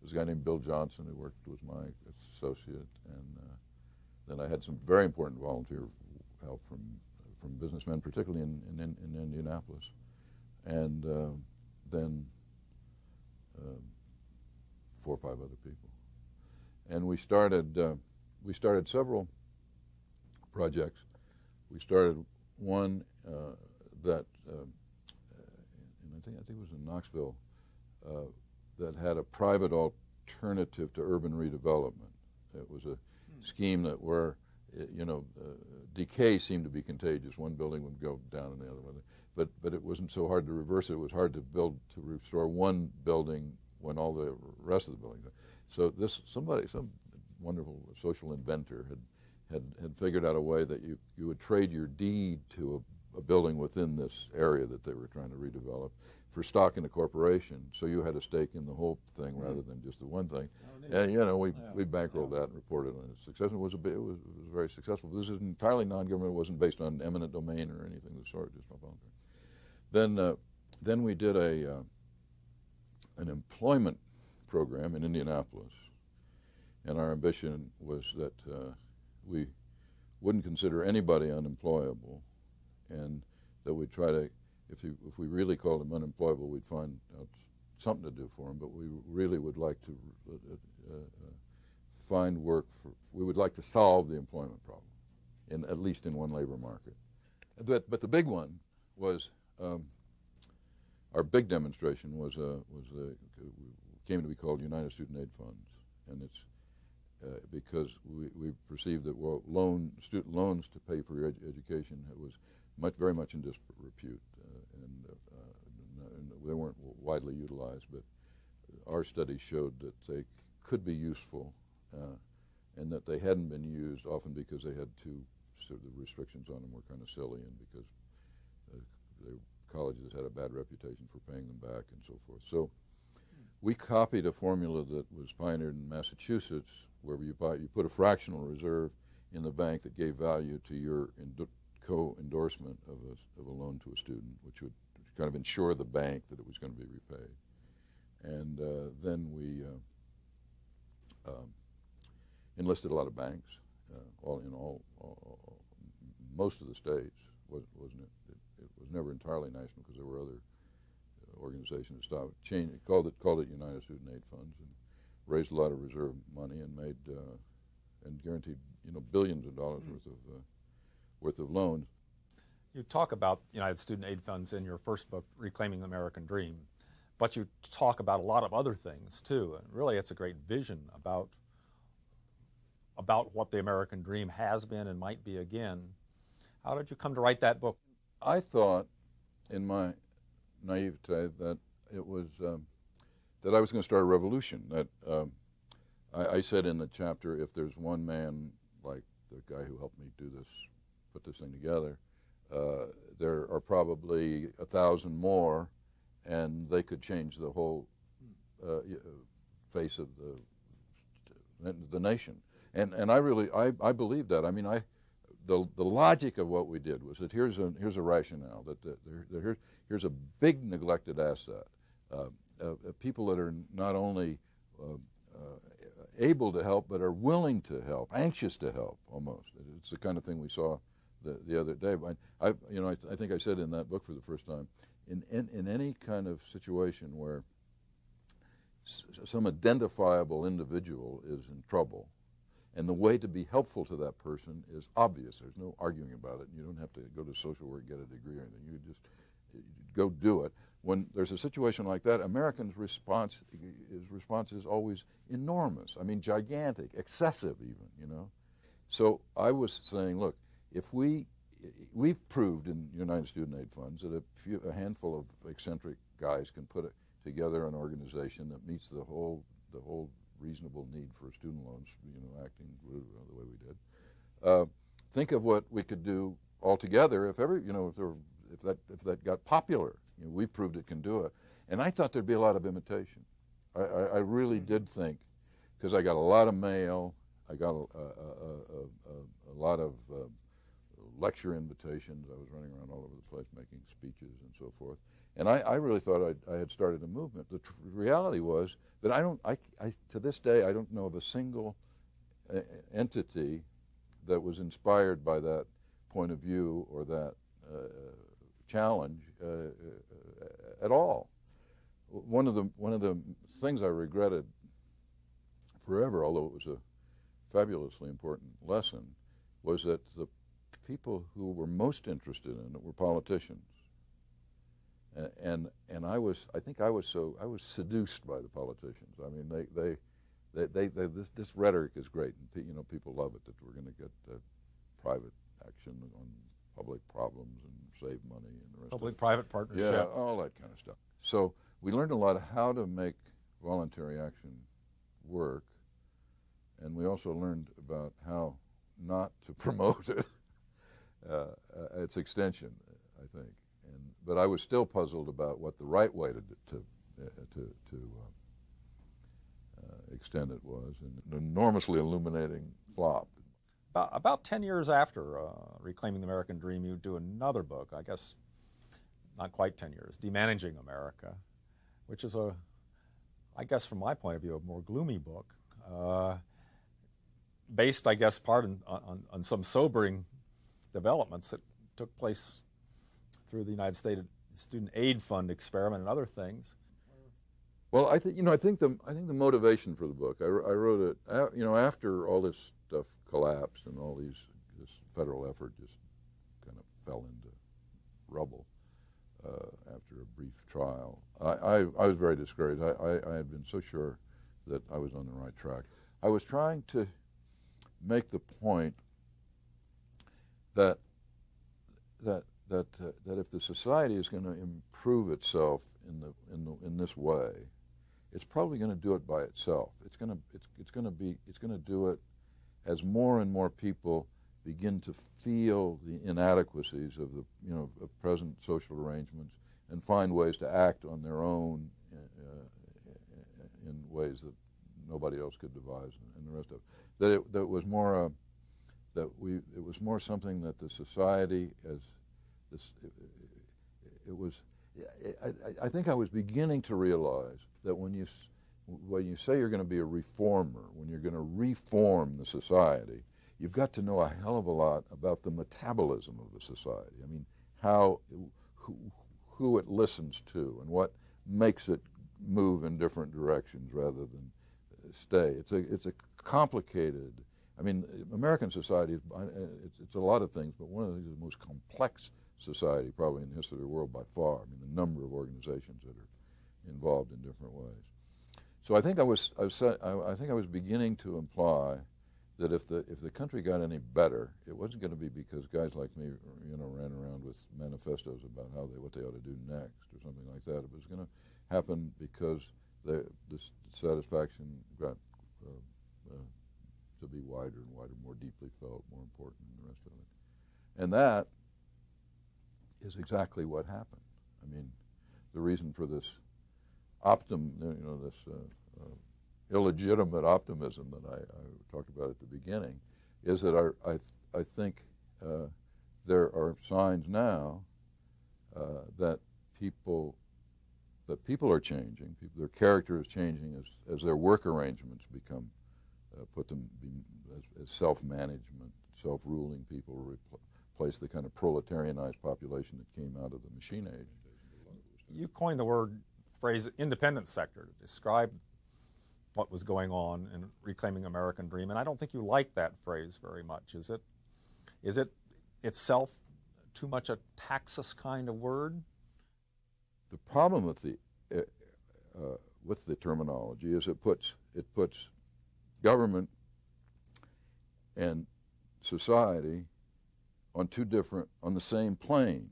there's a guy named Bill Johnson who worked with my associate, and uh, then I had some very important volunteer help from from businessmen, particularly in, in, in Indianapolis, and uh, then uh, four or five other people. And we started, uh, we started several projects. We started one uh, that, uh, I think, I think it was in Knoxville, uh, that had a private alternative to urban redevelopment. It was a. scheme that where you know, uh, decay seemed to be contagious. One building would go down and the other one. But, but it wasn't so hard to reverse it. It was hard to build, to restore one building when all the rest of the buildings. So this, somebody, some wonderful social inventor had, had, had figured out a way that you, you would trade your deed to a, a building within this area that they were trying to redevelop for stock in the corporation. So you had a stake in the whole thing rather than just the one thing. Oh, and you know, we, yeah. we bankrolled yeah. that and reported on its success. It was a bit, it was, it was very successful. This is entirely non-government. It wasn't based on eminent domain or anything of the sort. Just voluntary. Then uh, then we did a uh, an employment program in Indianapolis, and our ambition was that uh, we wouldn't consider anybody unemployable, and that we'd try to, if, you, if we really called them unemployable, we'd find out something to do for them, but we really would like to uh, uh, uh, find work for, we would like to solve the employment problem, in, at least in one labor market. But, but the big one was um, our big demonstration was uh, was came to be called United Student Aid Funds, and it's uh, because we, we perceived that well, loan student loans to pay for your ed education was much very much in disrepute, and, uh, they weren't widely utilized. But our study showed that they could be useful, uh, and that they hadn't been used often because they had too sort of the restrictions on them were kind of silly, and because the colleges had a bad reputation for paying them back and so forth. So we copied a formula that was pioneered in Massachusetts, where you, buy, you put a fractional reserve in the bank that gave value to your co-endorsement of a, of a loan to a student, which would kind of ensure the bank that it was going to be repaid. And uh, then we uh, um, enlisted a lot of banks, uh, all in all, all, all, most of the states, was, wasn't it? it? It was never entirely national because there were other organization that stopped, changed, called it called it United Student Aid Funds, and raised a lot of reserve money and made uh, and guaranteed you know billions of dollars mm. worth of uh, worth of loans. You talk about United Student Aid Funds in your first book, Reclaiming the American Dream, but you talk about a lot of other things too, and really it's a great vision about about what the American dream has been and might be again. How did you come to write that book? I thought in my naivete that it was um, that I was going to start a revolution. That um, I, I, said in the chapter, if there's one man like the guy who helped me do this, put this thing together, uh, there are probably a thousand more, and they could change the whole uh, face of the the nation. And and I really I, I believe that. I mean I the, the logic of what we did was that here's a, here's a rationale, that, that there, here, here's a big neglected asset. Uh, uh, people that are not only uh, uh, able to help, but are willing to help, anxious to help almost. It's the kind of thing we saw the, the other day. I, I you know, I, I, think I said in that book for the first time, in, in, in any kind of situation where some identifiable individual is in trouble, and the way to be helpful to that person is obvious. There's no arguing about it. You don't have to go to social work, get a degree or anything. You just go do it. When there's a situation like that, Americans' response, his response is always enormous. I mean, gigantic, excessive even, you know. So I was saying, look, if we, we've proved in United Student Aid Funds that a, few, a handful of eccentric guys can put it together an organization that meets the whole, the whole reasonable need for student loans, you know, acting the way we did. Uh, think of what we could do altogether if every, you know, if, there, if that if that got popular. You know, we proved it can do it, and I thought there'd be a lot of imitation. I, I, I really did think, because I got a lot of mail, I got a, a, a, a lot of uh, lecture invitations. I was running around all over the place making speeches and so forth. And I, I really thought I'd, I had started a movement. The reality was that I don't, I, I, to this day, I don't know of a single uh, entity that was inspired by that point of view or that uh, challenge uh, uh, at all. One of the one of the things I regretted forever, although it was a fabulously important lesson, was that the people who were most interested in it were politicians and and I was I think I was so I was seduced by the politicians. I mean they they they, they, they this this rhetoric is great and you know people love it that we're going to get uh, private action on public problems and save money and the rest. Public private partnership. Yeah, all that kind of stuff. So we learned a lot of how to make voluntary action work, and we also learned about how not to <laughs> promote it. Uh, uh, its extension, I think but I was still puzzled about what the right way to to uh, to, to uh, uh, extend it was, and an enormously illuminating flop. About, about ten years after uh, reclaiming the American Dream, you do another book. I guess not quite 10 years, Demanaging America, which is a, I guess from my point of view, a more gloomy book, uh, based, I guess, part in, on, on some sobering developments that took place through the United States Student Aid Fund experiment and other things. Well, I think you know. I think the I think the motivation for the book. I, I wrote it. You know, after all this stuff collapsed and all these this federal effort just kind of fell into rubble uh, after a brief trial. I, I, I was very discouraged. I, I, I had been so sure that I was on the right track. I was trying to make the point that that that uh, that if the society is going to improve itself in the in the in this way, it's probably going to do it by itself. It's going to it's it's going to be it's going to do it as more and more people begin to feel the inadequacies of the you know of present social arrangements and find ways to act on their own uh, uh in ways that nobody else could devise and the rest of it. That it that was more uh, that we it was more something that the society as this it, it was I, I, think I was beginning to realize that when you when you say you're going to be a reformer, when you're going to reform the society, you've got to know a hell of a lot about the metabolism of the society. I mean, how who, who it listens to and what makes it move in different directions rather than uh, stay. It's a it's a complicated. I mean, American society it's, a lot of things, but one of the the most complex society probably in the history of the world by far. I mean, the number of organizations that are involved in different ways. So I think I was, I, was, I think I was beginning to imply that if the if the country got any better, it wasn't going to be because guys like me, you know, ran around with manifestos about how they what they ought to do next or something like that. It was going to happen because the satisfaction got uh, uh, to be wider and wider, more deeply felt, more important, and the rest of it. And that is exactly what happened. I mean, the reason for this optim, you know, this uh, uh, illegitimate optimism that I, I, talked about at the beginning is that our, I, I think uh, there are signs now uh, that people that people are changing, people, their character is changing as, as their work arrangements become uh, put them be, as, as self-management, self-ruling people replace the kind of proletarianized population that came out of the machine age. You coined the word phrase independent sector to describe what was going on in reclaiming American dream, and I don't think you like that phrase very much. Is it? Is it itself too much a taxis kind of word? The problem with the uh, uh, with the terminology is it puts it puts government and society on two different on the same plane.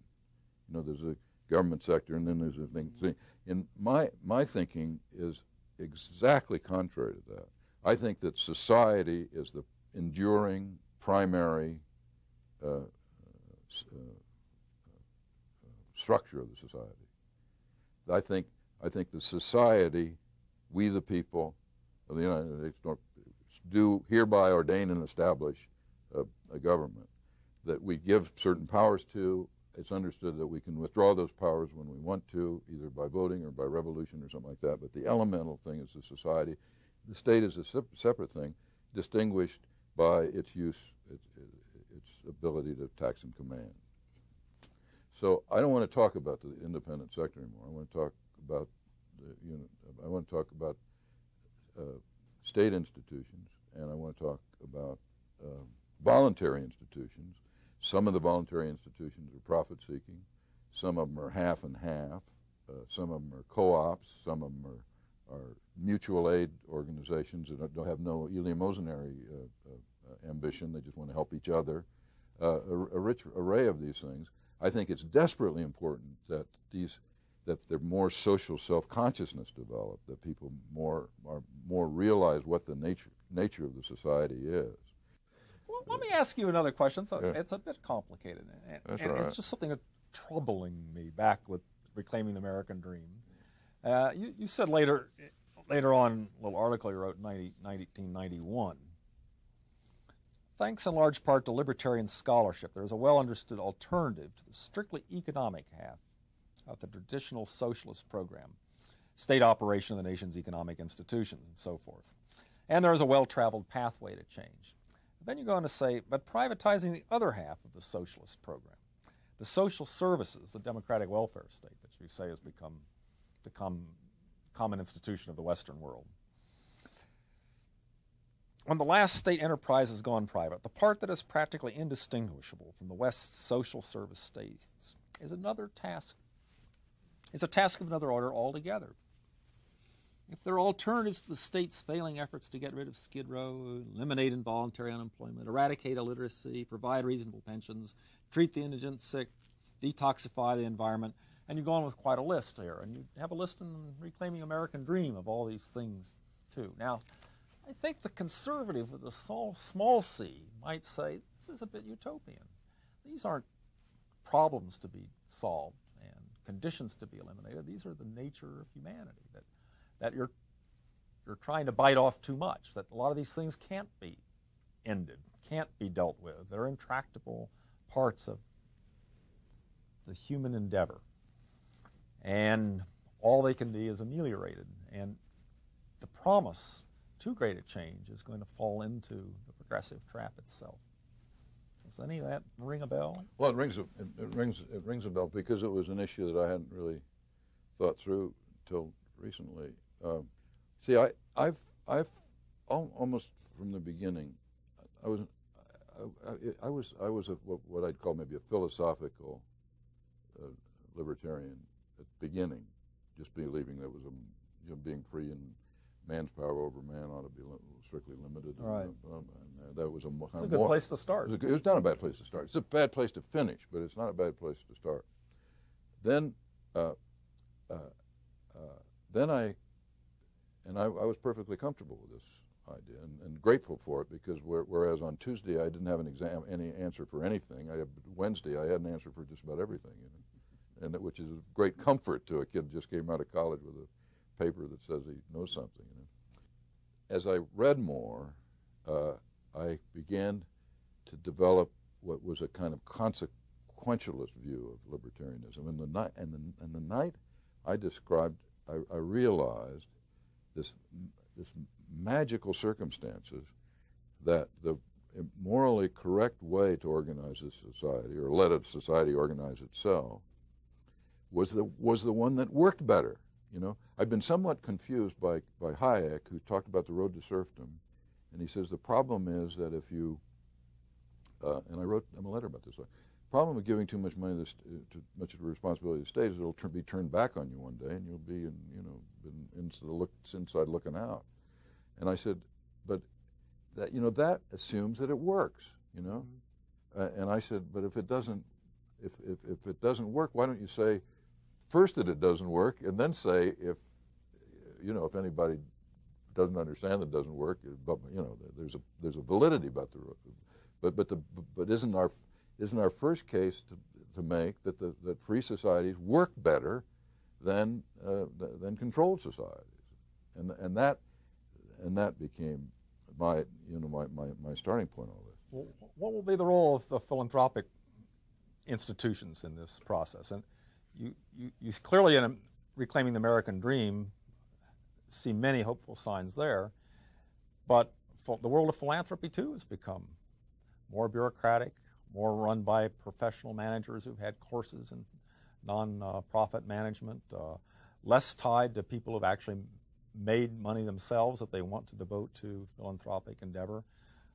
You know, there's a government sector, and then there's a thing. And my my thinking is exactly contrary to that. I think that society is the enduring primary uh, uh, uh, structure of the society. I think I think the society, we the people of the United States, do hereby ordain and establish a, a government that we give certain powers to it's understood that we can withdraw those powers when we want to, either by voting or by revolution or something like that. But the elemental thing is the society. The state is a separate thing, distinguished by its use, its, its ability to tax and command. So I don't want to talk about the independent sector anymore. I want to talk about the, you know, I want to talk about uh, state institutions, and I want to talk about uh, voluntary institutions some of the voluntary institutions are profit seeking. Some of them are half and half. Uh, some of them are co-ops. Some of them are, are mutual aid organizations that don't have no eleemosynary uh, uh, ambition. They just want to help each other. Uh, a, a, rich array of these things. I think it's desperately important that these that there more social self-consciousness develop, that people more are more realize what the nature nature of the society is. Well, let me ask you another question. It's a, yeah. it's a bit complicated, and, That's and right. it's just something that's troubling me back with reclaiming the American dream. Uh, you, you, said later, later on, a little article you wrote in 90, 1991. Thanks in large part to libertarian scholarship, there is a well understood alternative to the strictly economic half of the traditional socialist program, state operation of the nation's economic institutions, and so forth. And there is a well traveled pathway to change. Then you go on to say, but privatizing the other half of the socialist program, the social services, the democratic welfare state that you say has become the com common institution of the Western world. When the last state enterprise has gone private, the part that is practically indistinguishable from the West's social service states is another task, is a task of another order altogether. If there are alternatives to the state's failing efforts to get rid of Skid Row, eliminate involuntary unemployment, eradicate illiteracy, provide reasonable pensions, treat the indigent sick, detoxify the environment, and you go on with quite a list here. And you have a list in Reclaiming American Dream of all these things, too. Now, I think the conservative with the small, small c might say this is a bit utopian. These aren't problems to be solved and conditions to be eliminated. These are the nature of humanity. That that you're, you're trying to bite off too much, that a lot of these things can't be ended, can't be dealt with. They're intractable parts of the human endeavor. And all they can be is ameliorated. And the promise too great a change is going to fall into the progressive trap itself. Does any of that ring a bell? Well, it rings a, it, rings it rings a bell because it was an issue that I hadn't really thought through till recently. Um, see, I, I've, I've al almost from the beginning, I was, I, I, I was, I was a, what, what, I'd call maybe a philosophical uh, libertarian at the beginning, just believing that was a, you know, being free and man's power over man ought to be li strictly limited. Right. And, um, and that was a, it's a good more, place to start. It was, a, it was, not a bad place to start. It's a bad place to finish, but it's not a bad place to start. Then, uh, uh, uh then I and I, I, was perfectly comfortable with this idea and, and grateful for it because whereas on Tuesday I didn't have an exam, any answer for anything, I had, Wednesday I had an answer for just about everything, you know, and that, which is a great comfort to a kid who just came out of college with a paper that says he knows something. You know. As I read more, uh, I began to develop what was a kind of consequentialist view of libertarianism. And the night, and the, and the night I described, I, I realized this, this magical circumstances that the morally correct way to organize a society or let a society organize itself was the, was the one that worked better. You know, I've been somewhat confused by, by Hayek, who talked about the road to serfdom, and he says the problem is that if you, uh, and I wrote him a letter about this, problem with giving too much money to, to much of the responsibility of the state is it'll be turned back on you one day, and you'll be in, you know, in, into the look, inside looking out. And I said, but that, you know, that assumes that it works, you know. Mm-hmm. Uh, and I said, but if it doesn't, if, if, if it doesn't work, why don't you say first that it doesn't work, and then say if, you know, if anybody doesn't understand that it doesn't work, but you know, there's a there's a validity about the, but but the but isn't our isn't our first case to, to make that, the, that free societies work better than, uh, than controlled societies. And, and, that, and that became my, you know, my, my, my starting point on this. Well, what will be the role of the philanthropic institutions in this process? And you, you, you clearly, in Reclaiming the American Dream, see many hopeful signs there. But the world of philanthropy, too, has become more bureaucratic, more run by professional managers who've had courses in non-profit management, uh, less tied to people who've actually made money themselves that they want to devote to philanthropic endeavor,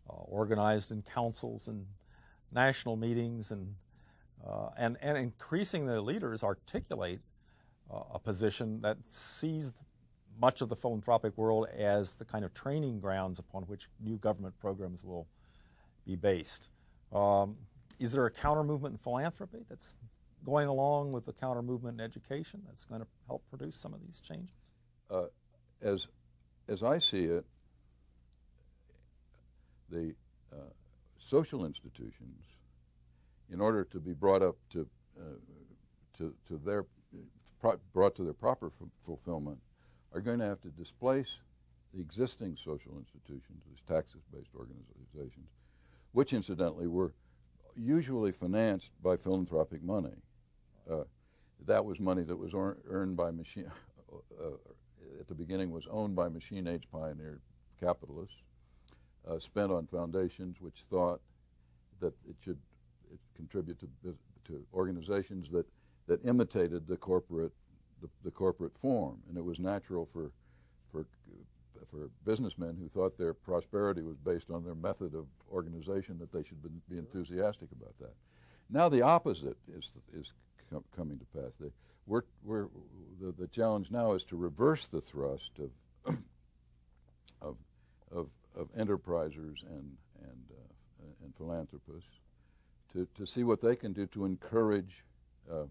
uh, organized in councils and national meetings, and, uh, and, and increasing the leaders articulate a position that sees much of the philanthropic world as the kind of training grounds upon which new government programs will be based. Um, is there a counter movement in philanthropy that's going along with the counter movement in education that's going to help produce some of these changes? Uh, as, as I see it, the uh, social institutions, in order to be brought up to, uh, to, to their, brought to their proper fulfillment, are going to have to displace the existing social institutions, these taxis-based organizations, which incidentally were usually financed by philanthropic money. Uh, that was money that was earned by machine, <laughs> uh, at the beginning was owned by machine age pioneer capitalists, uh, spent on foundations which thought that it should contribute to, to organizations that, that imitated the corporate, the, the corporate form. And it was natural for, for, for businessmen who thought their prosperity was based on their method of organization that they should be, enthusiastic about that. Now the opposite is, is com coming to pass. They, we're, we're, the, the challenge now is to reverse the thrust of, <clears throat> of, of, of enterprisers and, and, uh, and philanthropists to, to see what they can do to encourage uh,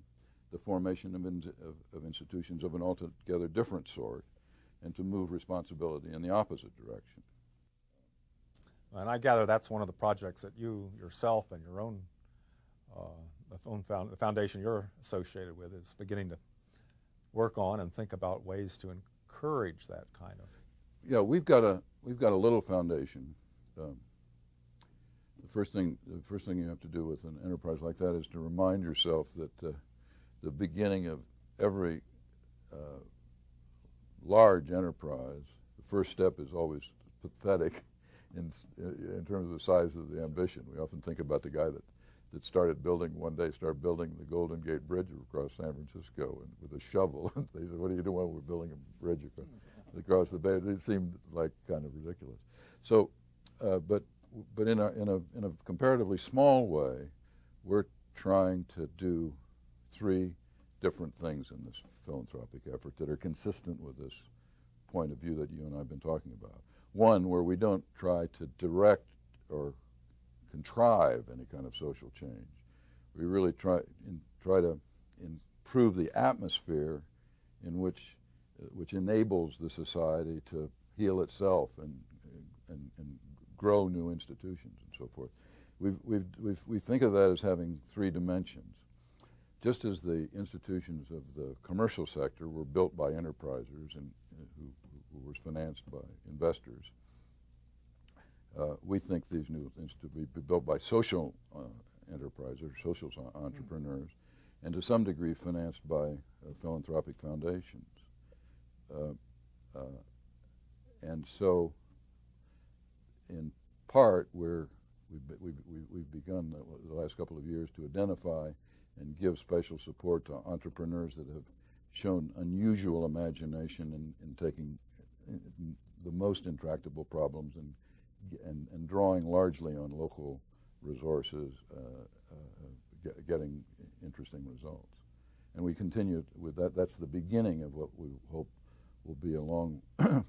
the formation of, in, of, of, institutions of an altogether different sort and to move responsibility in the opposite direction. And I gather that's one of the projects that you yourself and your own uh, own found, the foundation you're associated with is beginning to work on and think about ways to encourage that kind of. Yeah, we've got a we've got a little foundation. Um, the first thing the first thing you have to do with an enterprise like that is to remind yourself that uh, the beginning of every uh, large enterprise, the first step is always pathetic <laughs> in in terms of the size of the ambition. We often think about the guy that that started building one day, started building the Golden Gate Bridge across San Francisco and with a shovel. <laughs> they said, "What are you doing? We're building a bridge across, <laughs> across the bay." It seemed like kind of ridiculous. So, uh, but but in a in a in a comparatively small way, we're trying to do three different things in this philanthropic effort that are consistent with this point of view that you and I have been talking about. One, where we don't try to direct or contrive any kind of social change. We really try, in, try to improve the atmosphere in which, uh, which enables the society to heal itself and, and, and grow new institutions and so forth. We've, we've, we've, we think of that as having three dimensions. Just as the institutions of the commercial sector were built by enterprisers and uh, who, who was financed by investors, uh, we think these new things to be built by social uh, enterprises, social entrepreneurs, mm. and to some degree financed by uh, philanthropic foundations. Uh, uh, and so, in part, we're, we've, we've, we've begun the, the last couple of years to identify and give special support to entrepreneurs that have shown unusual imagination in, in taking the most intractable problems and and, and drawing largely on local resources, uh, uh, get, getting interesting results. And we continue with that. That's the beginning of what we hope will be a long, <coughs> a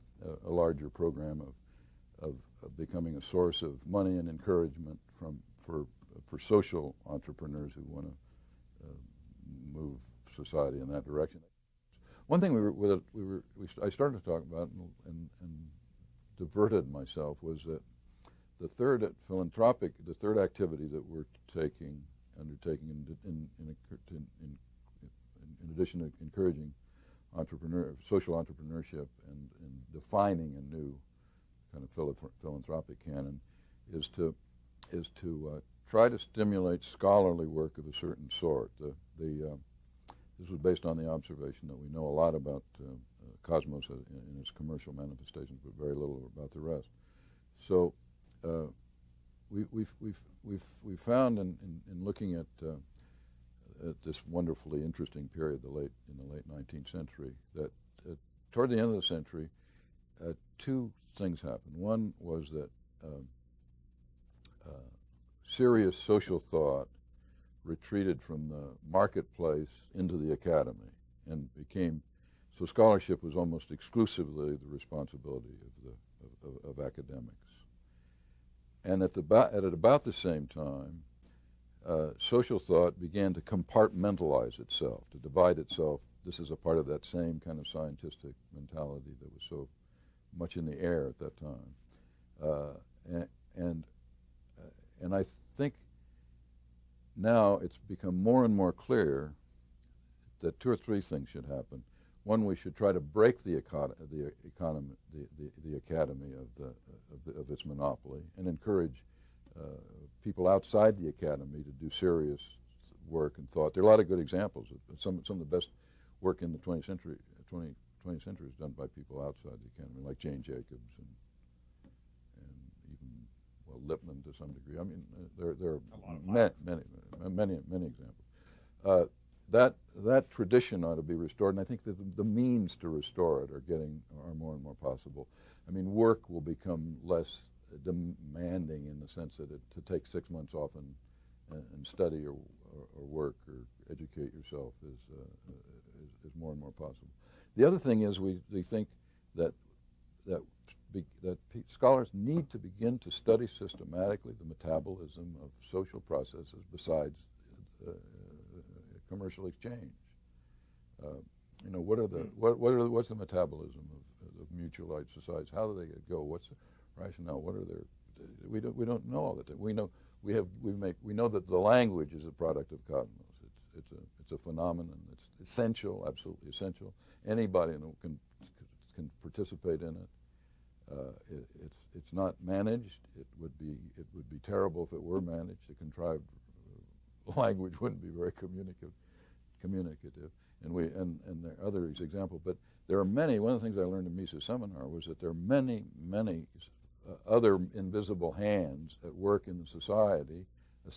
larger program of, of, of, becoming a source of money and encouragement from, for, for social entrepreneurs who want to move society in that direction. One thing we were, we were, we, I started to talk about and, and, and diverted myself was that the third philanthropic, the third activity that we're taking, undertaking in, in, in, in, in addition to encouraging entrepreneur, social entrepreneurship and, and defining a new kind of philanthropic canon, is to is to uh, try to stimulate scholarly work of a certain sort. The, the uh, this was based on the observation that we know a lot about uh, Cosmos in, in its commercial manifestations, but very little about the rest. So uh, we, we've, we've, we've, we've found in, in, in looking at, uh, at this wonderfully interesting period, the late, in the late 19th century, that uh, toward the end of the century, uh, two things happened. One was that um, uh, serious social thought retreated from the marketplace into the academy and became so scholarship was almost exclusively the responsibility of, the, of, of, of academics. And at, the, at about the same time, uh, social thought began to compartmentalize itself, to divide itself. This is a part of that same kind of scientific mentality that was so much in the air at that time. Uh, and and, uh, and I think now it's become more and more clear that two or three things should happen. One, we should try to break the, the economy, the, the, the, academy of, the, of, the, of, its monopoly and encourage uh, people outside the academy to do serious work and thought. There are a lot of good examples. Some some of the best work in the 20th century 20, 20th century is done by people outside the academy, like Jane Jacobs and well Lippmann to some degree. I mean, uh, there there are many many many many examples. Uh, that that tradition ought to be restored, and I think that the, the, means to restore it are getting are more and more possible. I mean, work will become less demanding in the sense that it, to take six months off and and, and study or, or, or, work or educate yourself is, uh, is, is more and more possible. The other thing is we, we think that that be, that scholars need to begin to study systematically the metabolism of social processes besides uh, commercial exchange. Uh, you know, what are the what, what are the, what's the metabolism of, of mutual societies? How do they go? What's the rationale? What are their we don't we don't know all that. We know we have we make we know that the language is a product of cosmos. It's it's a it's a phenomenon. It's essential, absolutely essential. Anybody can can participate in it. Uh, it. It's it's not managed. It would be it would be terrible if it were managed. The contrived language <laughs> wouldn't be very communicative. Communicative, and we and and there are other examples, but there are many. One of the things I learned in Mises seminar was that there are many many uh, other invisible hands at work in society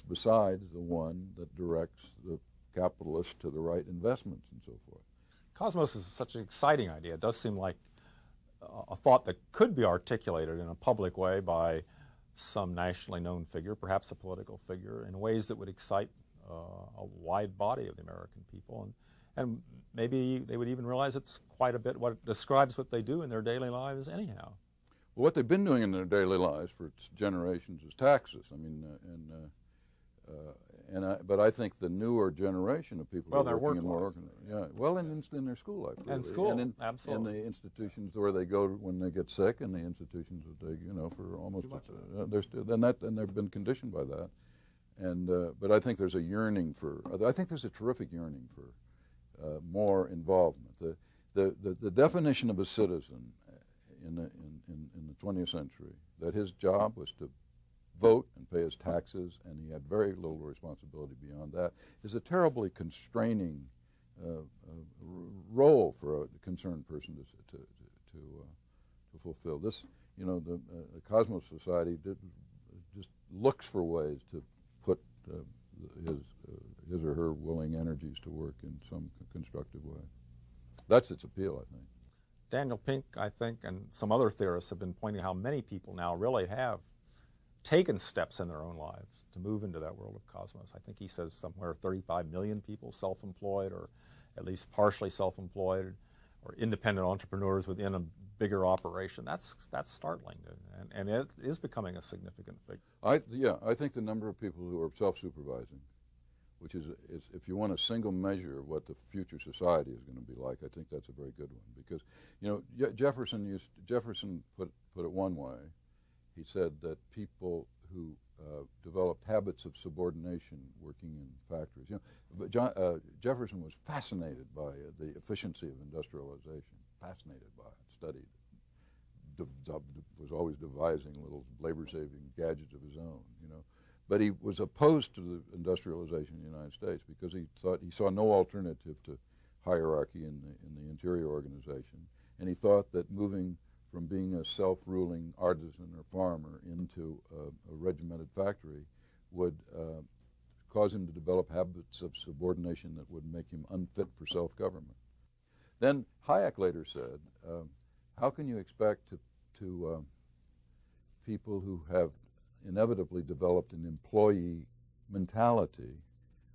besides the one that directs the capitalist to the right investments and so forth. Cosmos is such an exciting idea. It does seem like a thought that could be articulated in a public way by some nationally known figure, perhaps a political figure, in ways that would excite uh, a wide body of the American people. And, and maybe they would even realize it's quite a bit what describes what they do in their daily lives, anyhow. Well, what they've been doing in their daily lives for generations is taxis. I mean, uh, and uh, uh, and I, but I think the newer generation of people well, are working in more organized, yeah, well, in, in their school life, really. and school, and in, absolutely, in the institutions where they go when they get sick, and the institutions that they, you know, for almost, uh, they're still, then that, and they've been conditioned by that, and uh, but I think there's a yearning for, I think there's a terrific yearning for uh, more involvement. The, the, the, the definition of a citizen in the, in, in, in the 20th century that his job was to vote and pay his taxes, and he had very little responsibility beyond that, is a terribly constraining uh, uh, role for a concerned person to, to, to, uh, to fulfill. This, you know, the, uh, the Cosmos Society did, just looks for ways to put uh, his, uh, his or her willing energies to work in some constructive way. That's its appeal, I think. Daniel Pink, I think, and some other theorists have been pointing how many people now really have taken steps in their own lives to move into that world of cosmos. I think he says somewhere 35 million people self-employed or at least partially self-employed or independent entrepreneurs within a bigger operation. That's that's startling, and, and it is becoming a significant figure. I, yeah, I think the number of people who are self-supervising which is, is, if you want a single measure of what the future society is going to be like, I think that's a very good one. Because, you know, Jefferson used Jefferson put put it one way. He said that people who uh, developed habits of subordination working in factories. You know, John, uh, Jefferson was fascinated by uh, the efficiency of industrialization. Fascinated by it, studied. was always devising little labor-saving gadgets of his own. You know, but he was opposed to the industrialization of the United States because he thought he saw no alternative to hierarchy in the, in the interior organization. And he thought that moving from being a self-ruling artisan or farmer into a, a regimented factory would uh, cause him to develop habits of subordination that would make him unfit for self-government. Then Hayek later said, uh, how can you expect to, to uh, people who have inevitably developed an employee mentality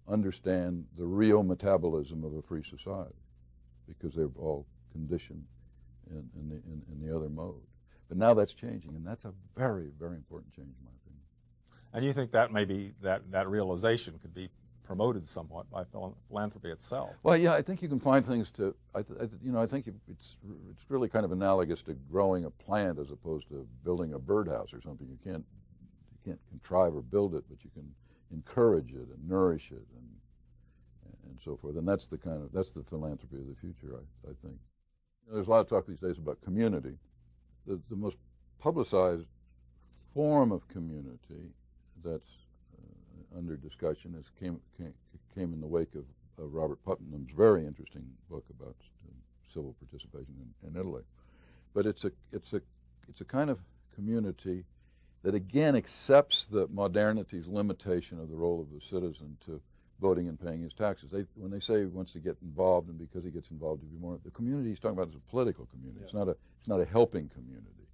understand the real metabolism of a free society because they're all conditioned in, in, the, in, in the other mode. But now that's changing, and that's a very, very important change, in my opinion. And you think that maybe that, that realization could be promoted somewhat by philanthropy itself. Well, yeah, I think you can find things to, I th- I th- you know, I think it's it's really kind of analogous to growing a plant as opposed to building a birdhouse or something. You can't you can't contrive or build it, but you can encourage it and nourish it and and so forth. And that's the kind of that's the philanthropy of the future, I, I think. You know, there's a lot of talk these days about community. The, the most publicized form of community that's uh, under discussion. It came, came, came in the wake of, of Robert Putnam's very interesting book about uh, civil participation in, in Italy. But it's a, it's, a, it's a kind of community that again accepts the modernity's limitation of the role of the citizen to voting and paying his taxes. They, when they say he wants to get involved, and because he gets involved, to be more the community he's talking about is a political community. Yeah. It's not a it's not a helping community.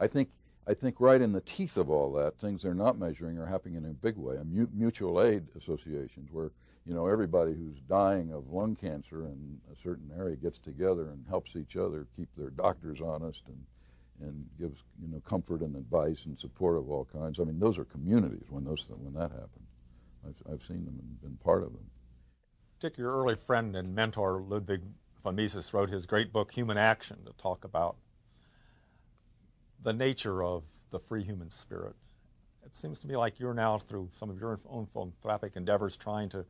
I think I think right in the teeth of all that, things they're not measuring are happening in a big way. A mu- mutual aid associations where you know everybody who's dying of lung cancer in a certain area gets together and helps each other keep their doctors honest and and gives you know comfort and advice and support of all kinds. I mean, those are communities when those when that happens. I've, I've seen them and been part of them. Dick, your early friend and mentor Ludwig von Mises wrote his great book Human Action to talk about the nature of the free human spirit. It seems to me like you're now, through some of your own philanthropic endeavors, trying to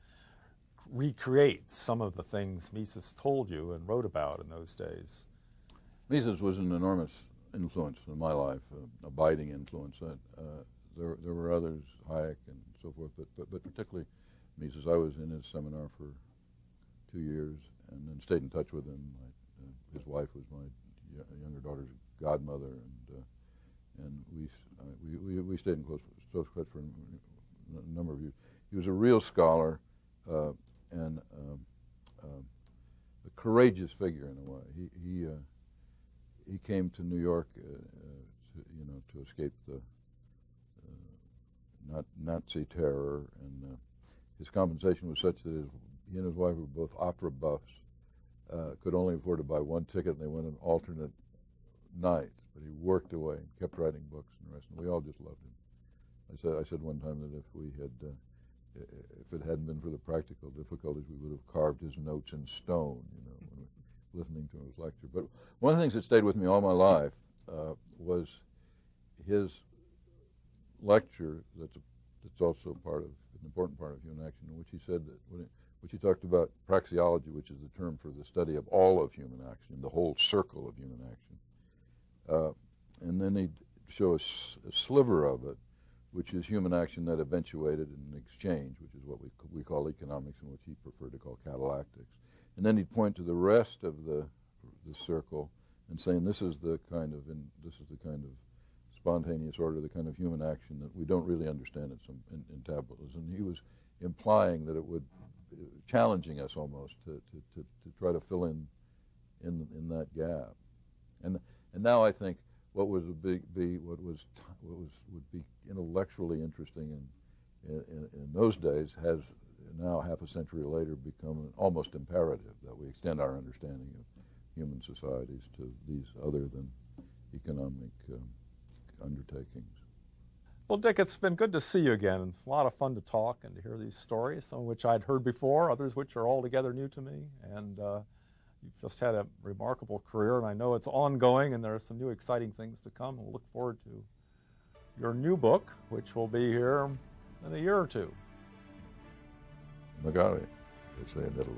recreate some of the things Mises told you and wrote about in those days. Mises was an enormous influence in my life, uh, abiding influence. Uh, there, there were others, Hayek and so forth, but, but, but particularly Mises. I was in his seminar for two years and then stayed in touch with him. My, uh, his wife was my younger daughter's godmother, and uh, and we, uh, we, we we stayed in close close touch for a number of years. He was a real scholar uh, and um, um, a courageous figure in a way. He he uh, he came to New York, uh, to, you know, to escape the not Nazi terror, and uh, his compensation was such that his, he and his wife were both opera buffs, uh, could only afford to buy one ticket, and they went on alternate nights. But he worked away and kept writing books and the rest, and we all just loved him. I said, I said one time that if we had, uh, if it hadn't been for the practical difficulties, we would have carved his notes in stone, you know, when listening to his lecture. But one of the things that stayed with me all my life uh, was his lecture that's, a, that's also part of an important part of human action, in which he said that when it, which he talked about praxeology, which is the term for the study of all of human action, the whole circle of human action. Uh, and then he'd show a, a, sliver of it, which is human action that eventuated in exchange, which is what we, we call economics and which he preferred to call catallactics. And then he'd point to the rest of the, the circle and saying this is the kind of in, this is the kind of spontaneous order, the kind of human action that we don't really understand in, some, in, in tabularism. He was implying that it would, uh, challenging us almost to, to, to, to, try to fill in, in in that gap. And and now I think what would be, be what was what was would be intellectually interesting in, in, in those days has now half a century later become almost imperative that we extend our understanding of human societies to these other than economic um, undertakings. Well, Dick, it's been good to see you again. It's a lot of fun to talk and to hear these stories, some of which I'd heard before, others which are altogether new to me. And uh, you've just had a remarkable career, and I know it's ongoing, and there are some new exciting things to come. We'll look forward to your new book, which will be here in a year or two. Magari, they say in Italy.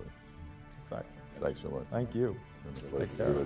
Exactly. Thanks so much. Thank you. Take care.